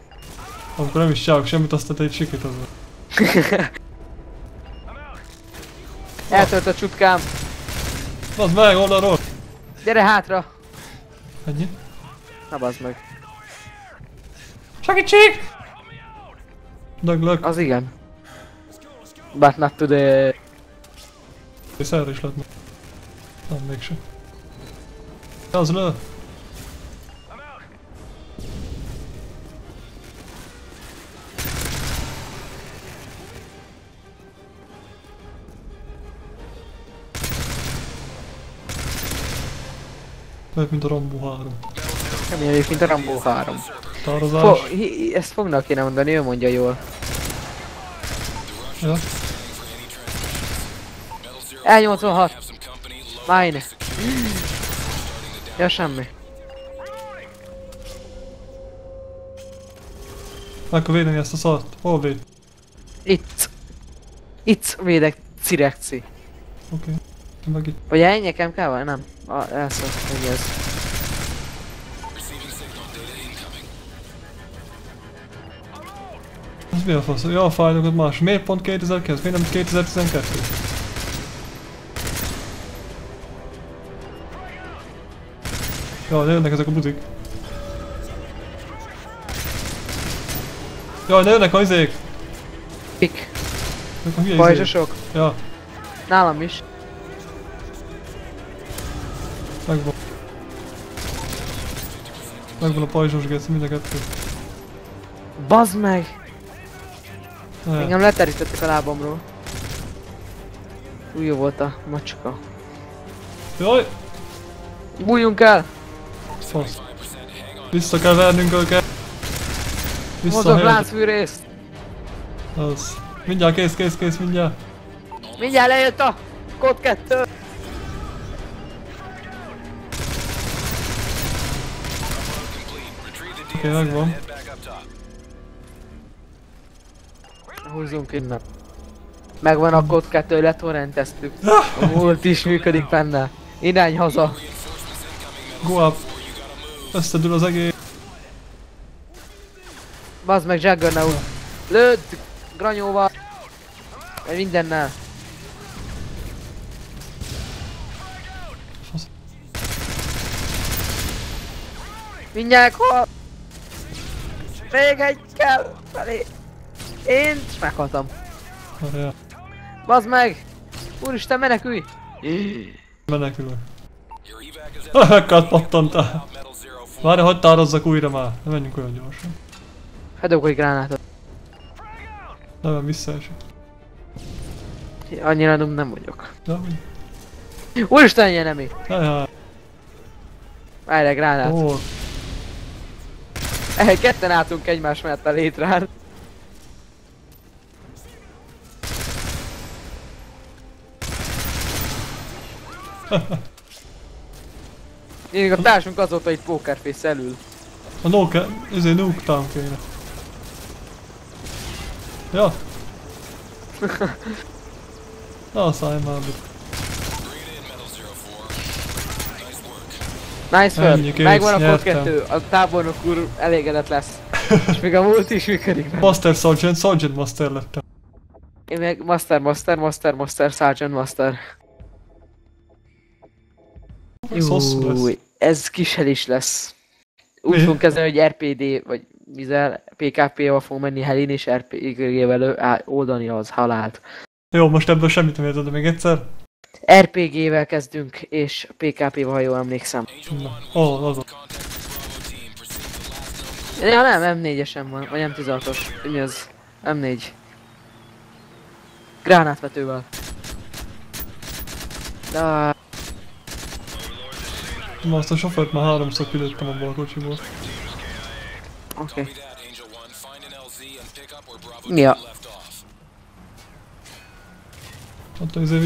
Amikor nem is csinálok semmit, azt te egy sikit az volt. Eltört a csutkám. Az meg oldalról! Gyere hátra! Ennyi. Na bazd meg. Segítség! Döglök. Az igen. But not to the... És erre is meg. Nem, mégsem. Az lő. Lehet, mint a Rambo 3. Kemény, mint a Rambo 3. Tározás. Fo ezt fognak kéne mondani, ő mondja jól. Ja. L86, Have some company low mine. Ja, semmi. Meg kell védeni ezt a szart. Hol véd? Itt. Itt védek cirekci. Oké. Okay. Itt. Vagy ennyi nekem vagy nem? Ah, elszólt, hogy ez. Ez mi a fasz? Ja, a fájlokat más. Miért pont 2009? Miért nem 2012? Ja, de jönnek ezek a buzik. Jaj, de jönnek a izék! Pik. A. Pajzsosok. Ja, Nálam is. Megvan a pajzsos geci, mind a kettő. Bazd meg! Ne. Engem leterítettek a lábamról. Új jó volt a macska. Jaj! Bújjunk el! Fasz. Vissza kell vernünk őket. Vissza Mozog láncfűrészt! Az. Mindjárt kész, kész, kész, mindjárt. Mindjárt lejött a kod 2! Oké, okay, megvan. Húzzunk innen. Megvan a kod 2, letorrenteztük. A múlt is működik benne. Irány haza. Go up. Összedül az egész. Bazd meg Juggernaut. Lőd! Granyóval. Vagy mindennel. Mindjárt hol? Még egy kell felé. Én meghaltam. Várjál. Bazd meg! Úristen, menekülj! Menekülök. Your evac is Mekkát pattantál. metal 04. Várj, hagyd tározzak újra már. Ne menjünk olyan gyorsan. Bedobok egy gránátot. Nem, nem visszaesik. Annyira dum nem vagyok. Hogy? Úristen, enemy! Jajjá. Várj, gránát. Eh, ketten álltunk egymás mellett a létrán. Még a társunk azóta itt pokerface elül. a nuke, ezért town kéne. Ja. Na, szállj már be. Bring it in, metal 04. Nice work. Nice Ennyi, megvan a kod nyertem. 2, a tábornok úr elégedett lesz. És még a múlt is működik. Master Sergeant, Sergeant Master lettem. Én meg Master, Master, Master, Master, Sergeant, Master. Júj, ez kisel is lesz. Úgy fogunk kezdeni, hogy RPD, vagy mizel PKP-val fogunk menni Helin és RPG-vel oldani az halált. Jó, most ebből semmit nem érted, de még egyszer? RPG-vel kezdünk, és PKP-val, ha jól emlékszem. Ó, oh, az a. Contact with Bravo team. Proceed to the last known Ja, nem, M4-esen van, vagy M16-os. Mi az? M4. Gránátvetővel. De Ma azt a sofőrt már háromszor kilőttem abból a kocsiból. oké. Okay. Copy that, Angel 1. Find an LZ and pick up where Bravo Mi a- team left off. Ott izé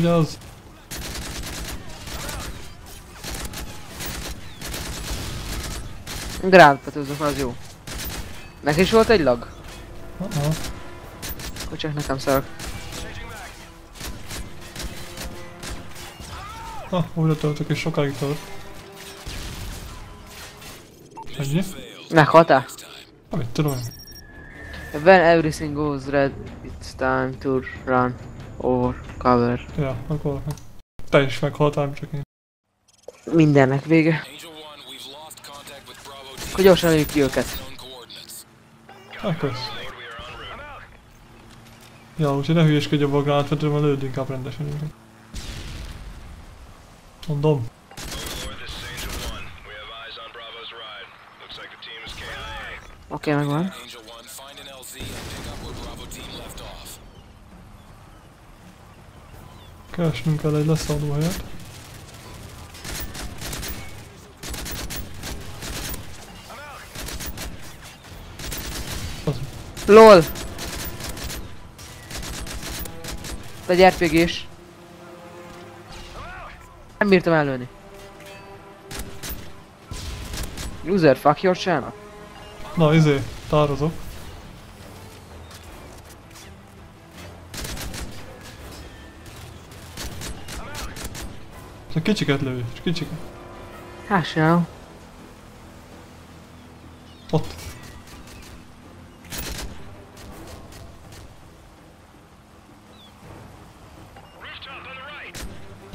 vigyázz. Gránátvetőzök, az jó. Neki is volt egy lag? Aha. Akkor csak nekem szarok. Ha, újra töltök és sokáig tart. Ennyi? Meghaltál? Amit tudom én. When everything goes red, it's time to run or cover. Ja, akkor te is meghaltál, csak én. Mindennek vége. Akkor gyorsan lőjük ki őket. Hát kösz. Ja, úgyhogy ne hülyeskedj abba a gránátvetőre, mert lőd inkább rendesen. inkább. Mondom. Overlord, this is Angel 1. We have eyes on Bravo's ride. Looks like the team is KIA. Oké, okay, megvan. Angel 1, find an LZ and pick up where Bravo team left off. Keresnünk kell egy leszálló helyet. Az, LOL! Egy RPG-s. Nem bírtam előni. User, fuck your channel. na izé, tározok. Csak kicsiket lőj, csak kicsiket. Hát sem.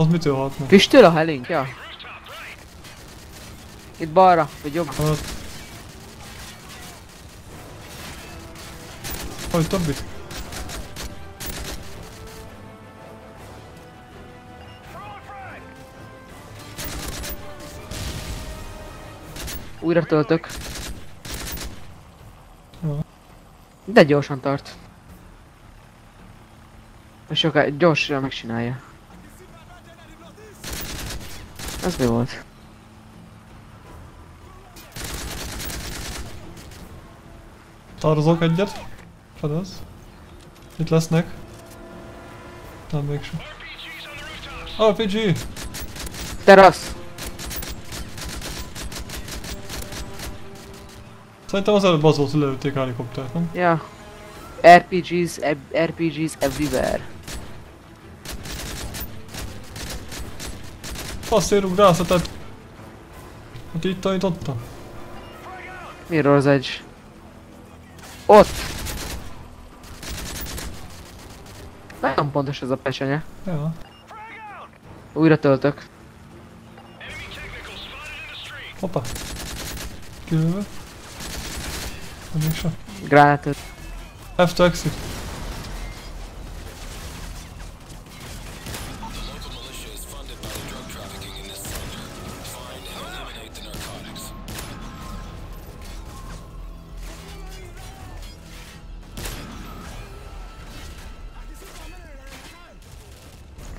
Az mitől meg? Füstöl a helink? Ja. Itt balra, vagy jobb. Hát... Hogy többit? Újra töltök. De gyorsan tart. És soká, gyorsan megcsinálja. Ez mi volt? Tározok egyet. Fedez. Itt lesznek. Nem mégsem. RPG! Terasz! Szerintem az előbb az volt, hogy lelőtték helikoptert, nem? Ja. RPGs, eb- RPGs everywhere. Rá, tehát... Hát itt tanítottam. Mirror's Edge. Ott! Nagyon pontos ez a pecsenye. Ja. Újra töltök. Hoppá. Kilőve. Nem mégsem. Gránátot. Have to exit.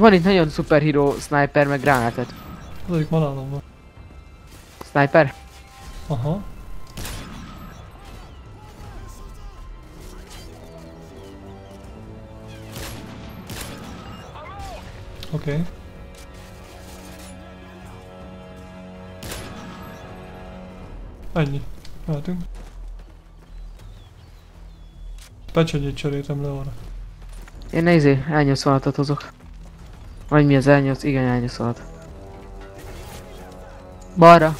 Van itt nagyon superhero sniper meg gránátot. Az egyik malálom van. Sniper? Aha. Oké. Okay. Ennyi. Mehetünk. Pecsenyét cseréltem le arra. Én ne izé, elnyőszalatot hozok. Vagy mi az elnyősz? Igen, elnyőszalat. Balra.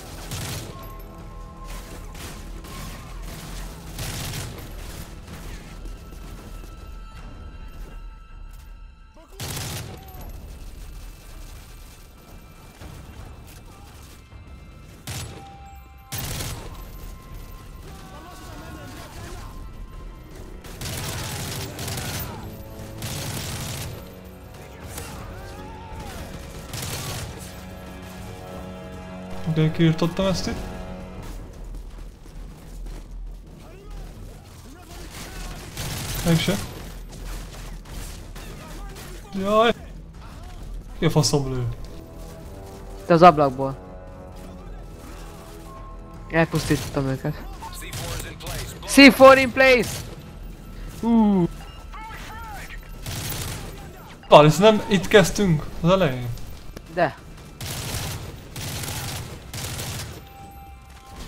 Oké, okay, kiirtottam ezt itt. Mégse. Jaj! Ki a faszom lő? Te az ablakból. Elpusztítottam őket. C4 is in place. C4 in place! Uh, Várj, nem itt kezdtünk az elején. de.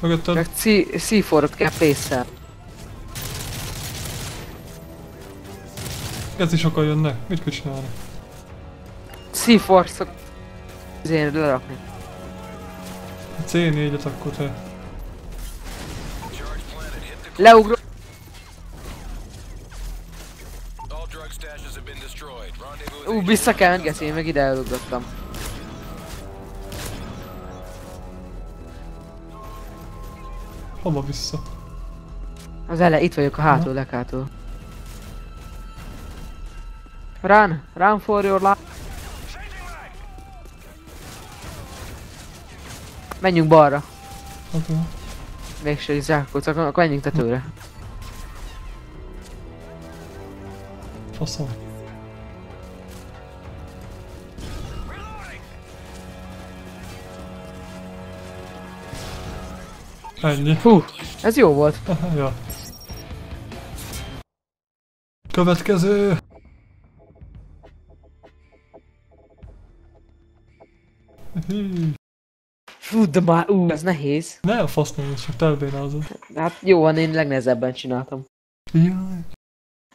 Mögötted. Csak C C4-ot kell place Ez is sokan jönnek. Mit kell csinálni? C4 szok... Zén lerakni. A C4-et akkor te. Leugró... Ú, vissza kell mengetni, én meg ide elugrottam. Hova vissza? Az ele, itt vagyok a hátul, leghátul. Run! Run for your life! Menjünk balra. Oké. Mégse is zsákkolcak, akkor menjünk tetőre. Faszom. Ennyi. Hú, ez jó volt. ja. Következő. Fú, de már, ú, ez nehéz. Ne a fasz nehéz, csak telbénázod. Hát jó van, én legnehezebben csináltam. Jaj.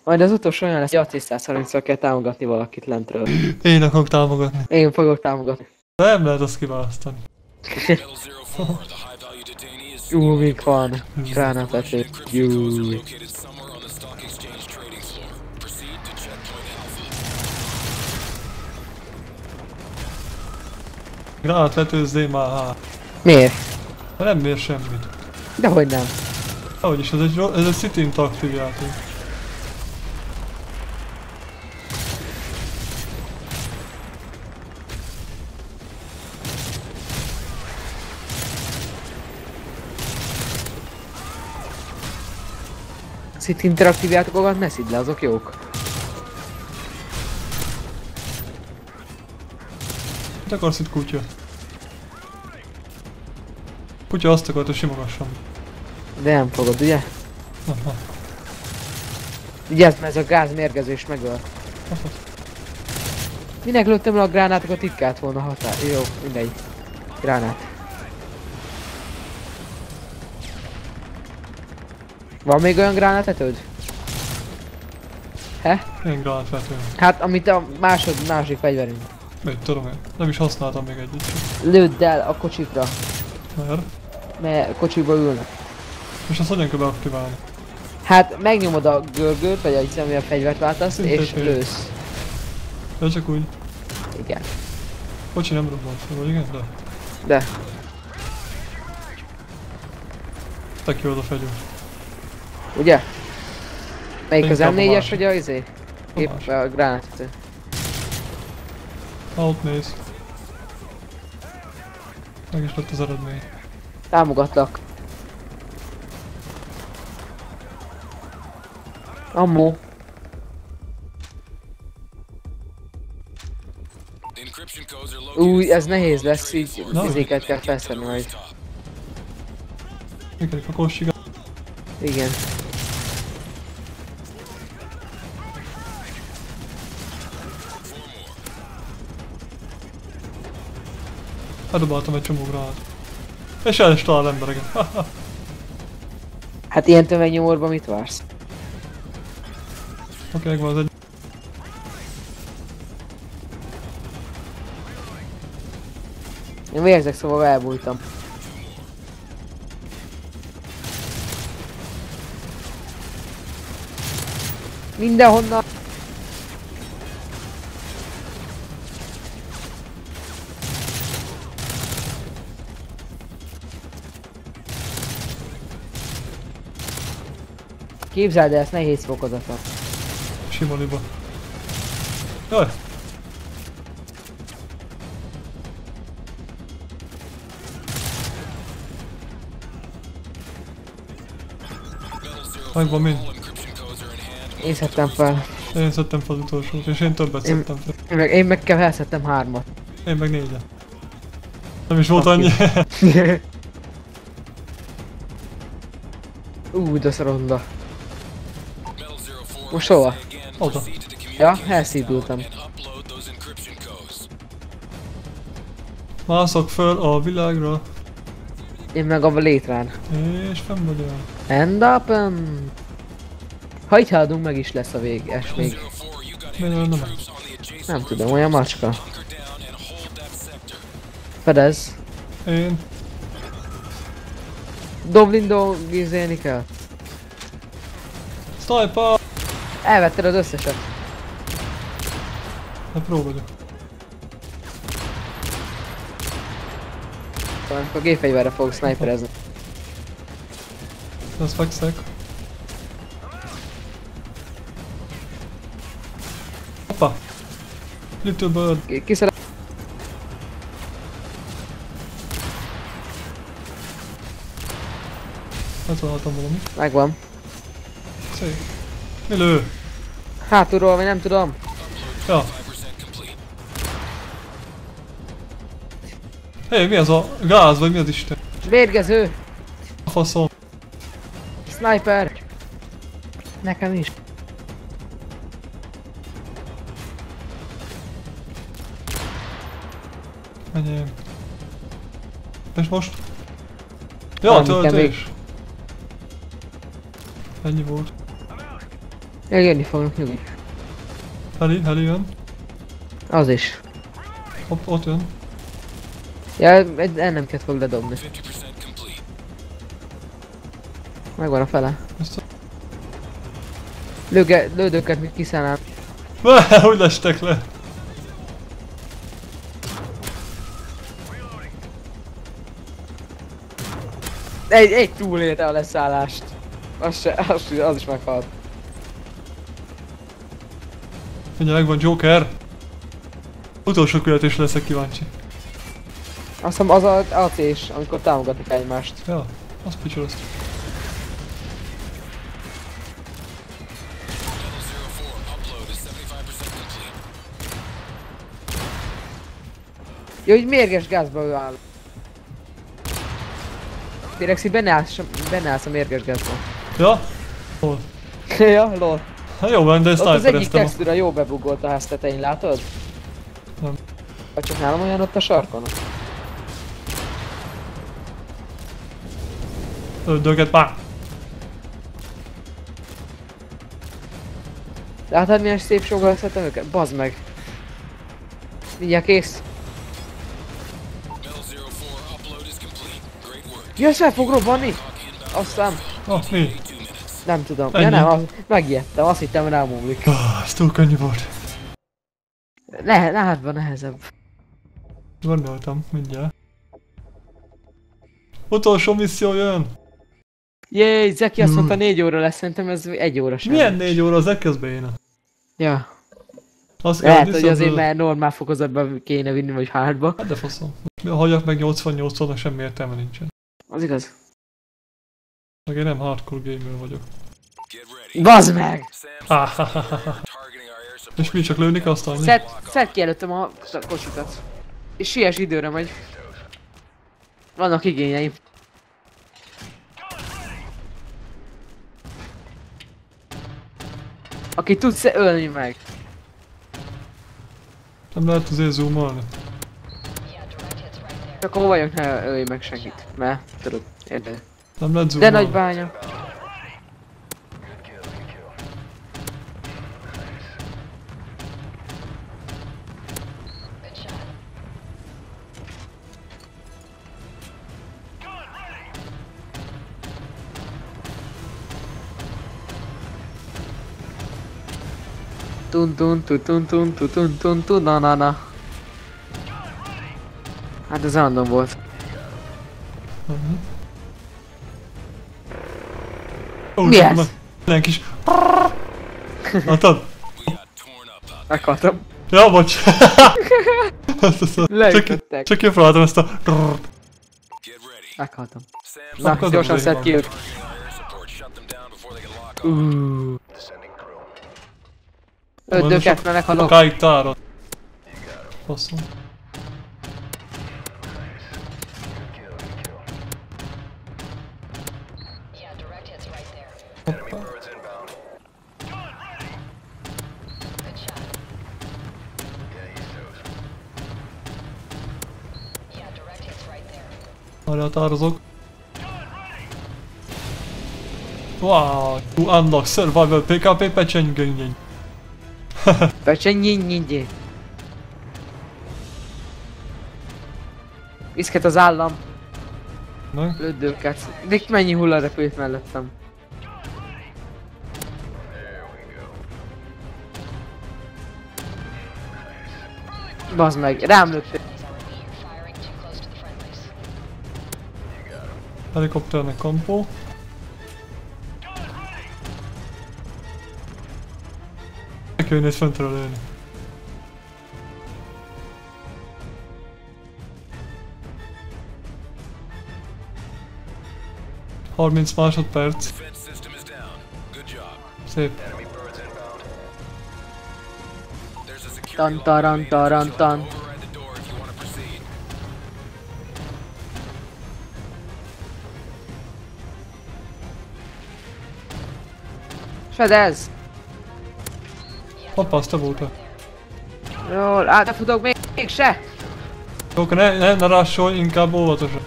Majd az utolsó olyan lesz, hogy 630 kell támogatni valakit lentről. Én akarok támogatni. Én fogok támogatni. Nem lehet azt kiválasztani. Metal 04, the high value detainee is Ú, mink van. Gránátető. encryption Jú. codes are located somewhere on the stock exchange trading floor. Proceed to checkpoint alpha. Gránát vetőzzé már hát. Miért? Nem mér semmit. Dehogy nem. Ahogy is, ez egy, ez egy City Interactive játék. Szit interaktív játékokat ne szidd le, azok jók. Mit akarsz itt kutya? Kutya azt akart, hogy simogassam. De nem fogod, ugye? Na. Vigyázz, mert ez a gáz mérgezés megöl. Minek lőttem le a gránátokat, itt kellett volna határ. Jó, mindegy. Gránát. Van még olyan gránátetőd? He? Én gránát vető. Hát, amit a másod, másik fegyverünk. Mit tudom én. Nem is használtam még egyet sem. Lőd el a kocsikra, Mert? mert kocsiba ülnek. És azt hogyan kell beaktiválni? Hát megnyomod a görgőt, vagy egy ami a fegyvert váltasz, és Tüntetés. lősz. De csak úgy. Igen. Kocsi nem robbant fel, vagy igen? De. De. Tök jó az a fegyver. Ugye? Melyik az Inkább a M4-es másik. vagy a izé? Épp a gránátető. Na ott néz. Meg is lett az eredmény. Támogatlak. Ammo. Új, ez nehéz lesz, így floor. izéket kell felszedni majd. Működik a kossiga. Igen. Eldobáltam egy csomó gránát. És el is talál embereket. Hát ilyen tömegnyomorban mit vársz? Oké, megvan az egy. Én vérzek, szóval elbújtam. Mindenhonnan. Képzeld el, ezt nehéz fokozata. Sima liba. Jaj! Megvan mind. Én szedtem fel. Én szedtem fel az utolsót, és én többet Én- szedtem fel. Én meg, én meg kell felszedtem hármat. Én meg négyet. Nem is volt annyi. Ú, de ronda. Metal 04, Most hova? Oda. Ja, codes. Mászok föl a világra, Én meg a létrán. és fenn vagyok. End up and... Ha így haladunk, meg is lesz a véges még. 04, you got Miért enemy nem? Nem road. tudom, olyan macska. Fedez. Én Doblin dolgizélni kell. Sniper! Elvetted az összeset. Hát pró vagyok. Talán a gépfegyverre fog sniperezni. Ez fekszek. Hoppa! Little bird. Ki- Kiszed... Megtaláltam valami. Megvan. Szép. Mi lő? Hátulról, vagy nem tudom. Ja. 5% complete. Hé, hey, mi ez a gáz, vagy mi az Isten? Mérgező! A faszom. Sniper! Nekem is. Enyém. És most? Ja, töltés. Ennyi volt. Ja, jönni fognak nyugi. Heli, heli jön. Az is. Hopp, ott jön. Ja, egy nem kell fog ledobni. 50% complete. Megvan a fele. Lőge, lődőket mit kiszállnám. Hogy lestek le? Egy, egy túlélte a leszállást. Az, se, az, az is meghalt. Mindjárt megvan Joker. Utolsó küldetés leszek kíváncsi. Azt hiszem az a AC-s, amikor támogatnak egymást. Ja, azt. Metal 04, upload is 75% complete. Jó, hogy mérges gázba ő áll. Direxi, benne állsz, benne állsz a mérges gázba. Ja? Hol? ja, lol. Hát jó van, de ezt az egyik textúra jó bebugolt a ház tetején, látod? Nem. Vagy csak nálam olyan ott a sarkon? Öldöget már. Látod milyen szép sorgal szedtem őket? Bazd meg. Mindjárt kész. Metal 04, upload is complete. Great work. Jössz fel fog robbanni? Aztán Ah, mi? Nem tudom. Ennyi. Ja nem, az, megijedtem, azt hittem rámúlik. Ah, ez túl könnyű volt. Ne, ne, hát van nehezebb. Gondoltam, mindjárt. Utolsó misszió jön! Jéj, Zeki azt mondta 4 óra lesz, szerintem ez egy óra sem. Milyen négy óra az ekhez béna? Ja. Azt Lehet, hogy azért mert normál fokozatban kéne vinni, vagy hardba. Hát de faszom. Ha hagyjak meg 88-on, semmi értelme nincsen. Az igaz. Meg én nem hardcore gamer vagyok. Bazd meg! Ah, ha, ha, ha. És mi csak lőni azt annyi? Szed, szed ki előttem a kocsikat. És siess időre megy. Vannak igényeim. Aki tudsz ölni meg. Nem lehet azért zoomolni. Csak hol vagyok, ne ölj meg senkit. Mert, tudod, érted. Nem lehet De zoomolni. nagy bánya. Tun tun tu tun tun tu tun tun tu na na na. Hát ez random volt. Mhm. Ó, Mi ez? Ilyen kis... Látod? Meghaltam. Ja, bocs. Ezt a szó- csak, csak kipróbáltam ezt a... Meghaltam. Na, gyorsan szed ki őt. targeting our air support. Shut them down there. Arra tározok. Wow, to unlock survival PKP pecsengényeny. Pecsenyi nyinyi. Viszket az állam. Na, Lőd őket. De mennyi hulladék mellettem. Bazd meg, rám lőttél. Helikopternek kampó. Meg jönni és lőni. Harminc másodperc. Szép. Door if you want to proceed. Fedez! Hoppá, azt te voltál. Jól, átfutok még, mégse! Jó, ne, ne, ne rassolj, inkább óvatosan.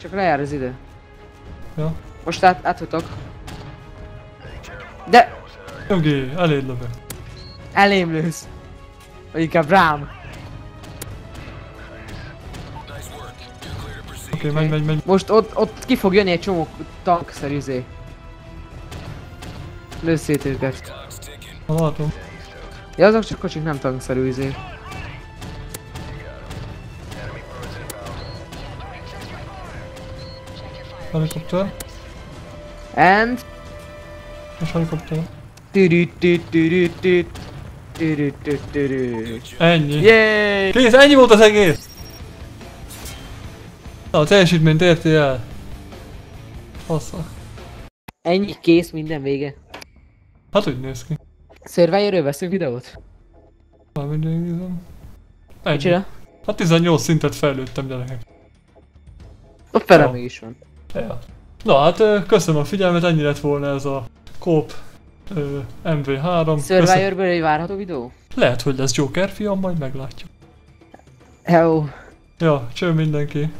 Csak lejár az idő. Ja. Most át, átfutok. De Nyugi, eléd lövök. elém lősz. Vagy inkább rám. Oké, okay, menj, menj, menj. Most ott, ott ki fog jönni egy csomó tankszerű izé. Lősz szét őket. Látom. Ja, azok csak kocsik nem tankszerű izé. Helikopter. And... Most helikopter. Tüdüt, tüt, tüdüt, tüt. Ennyi. Yay! Kész, ennyi volt az egész! Na, a teljesítményt érti el. Fassa. Ennyi, kész, minden vége. Hát úgy néz ki. Survivorről veszünk videót? Már mindig nézem. Ennyi. Micsoda? Hát 18 szintet fejlődtem gyerekek. Ott fele még is van. Ja. Na hát köszönöm a figyelmet, ennyi lett volna ez a Coop ö, MV3. Köszön... Survivorből egy várható videó? Lehet, hogy lesz Joker fiam, majd meglátjuk. Hello. Ja, cső mindenki.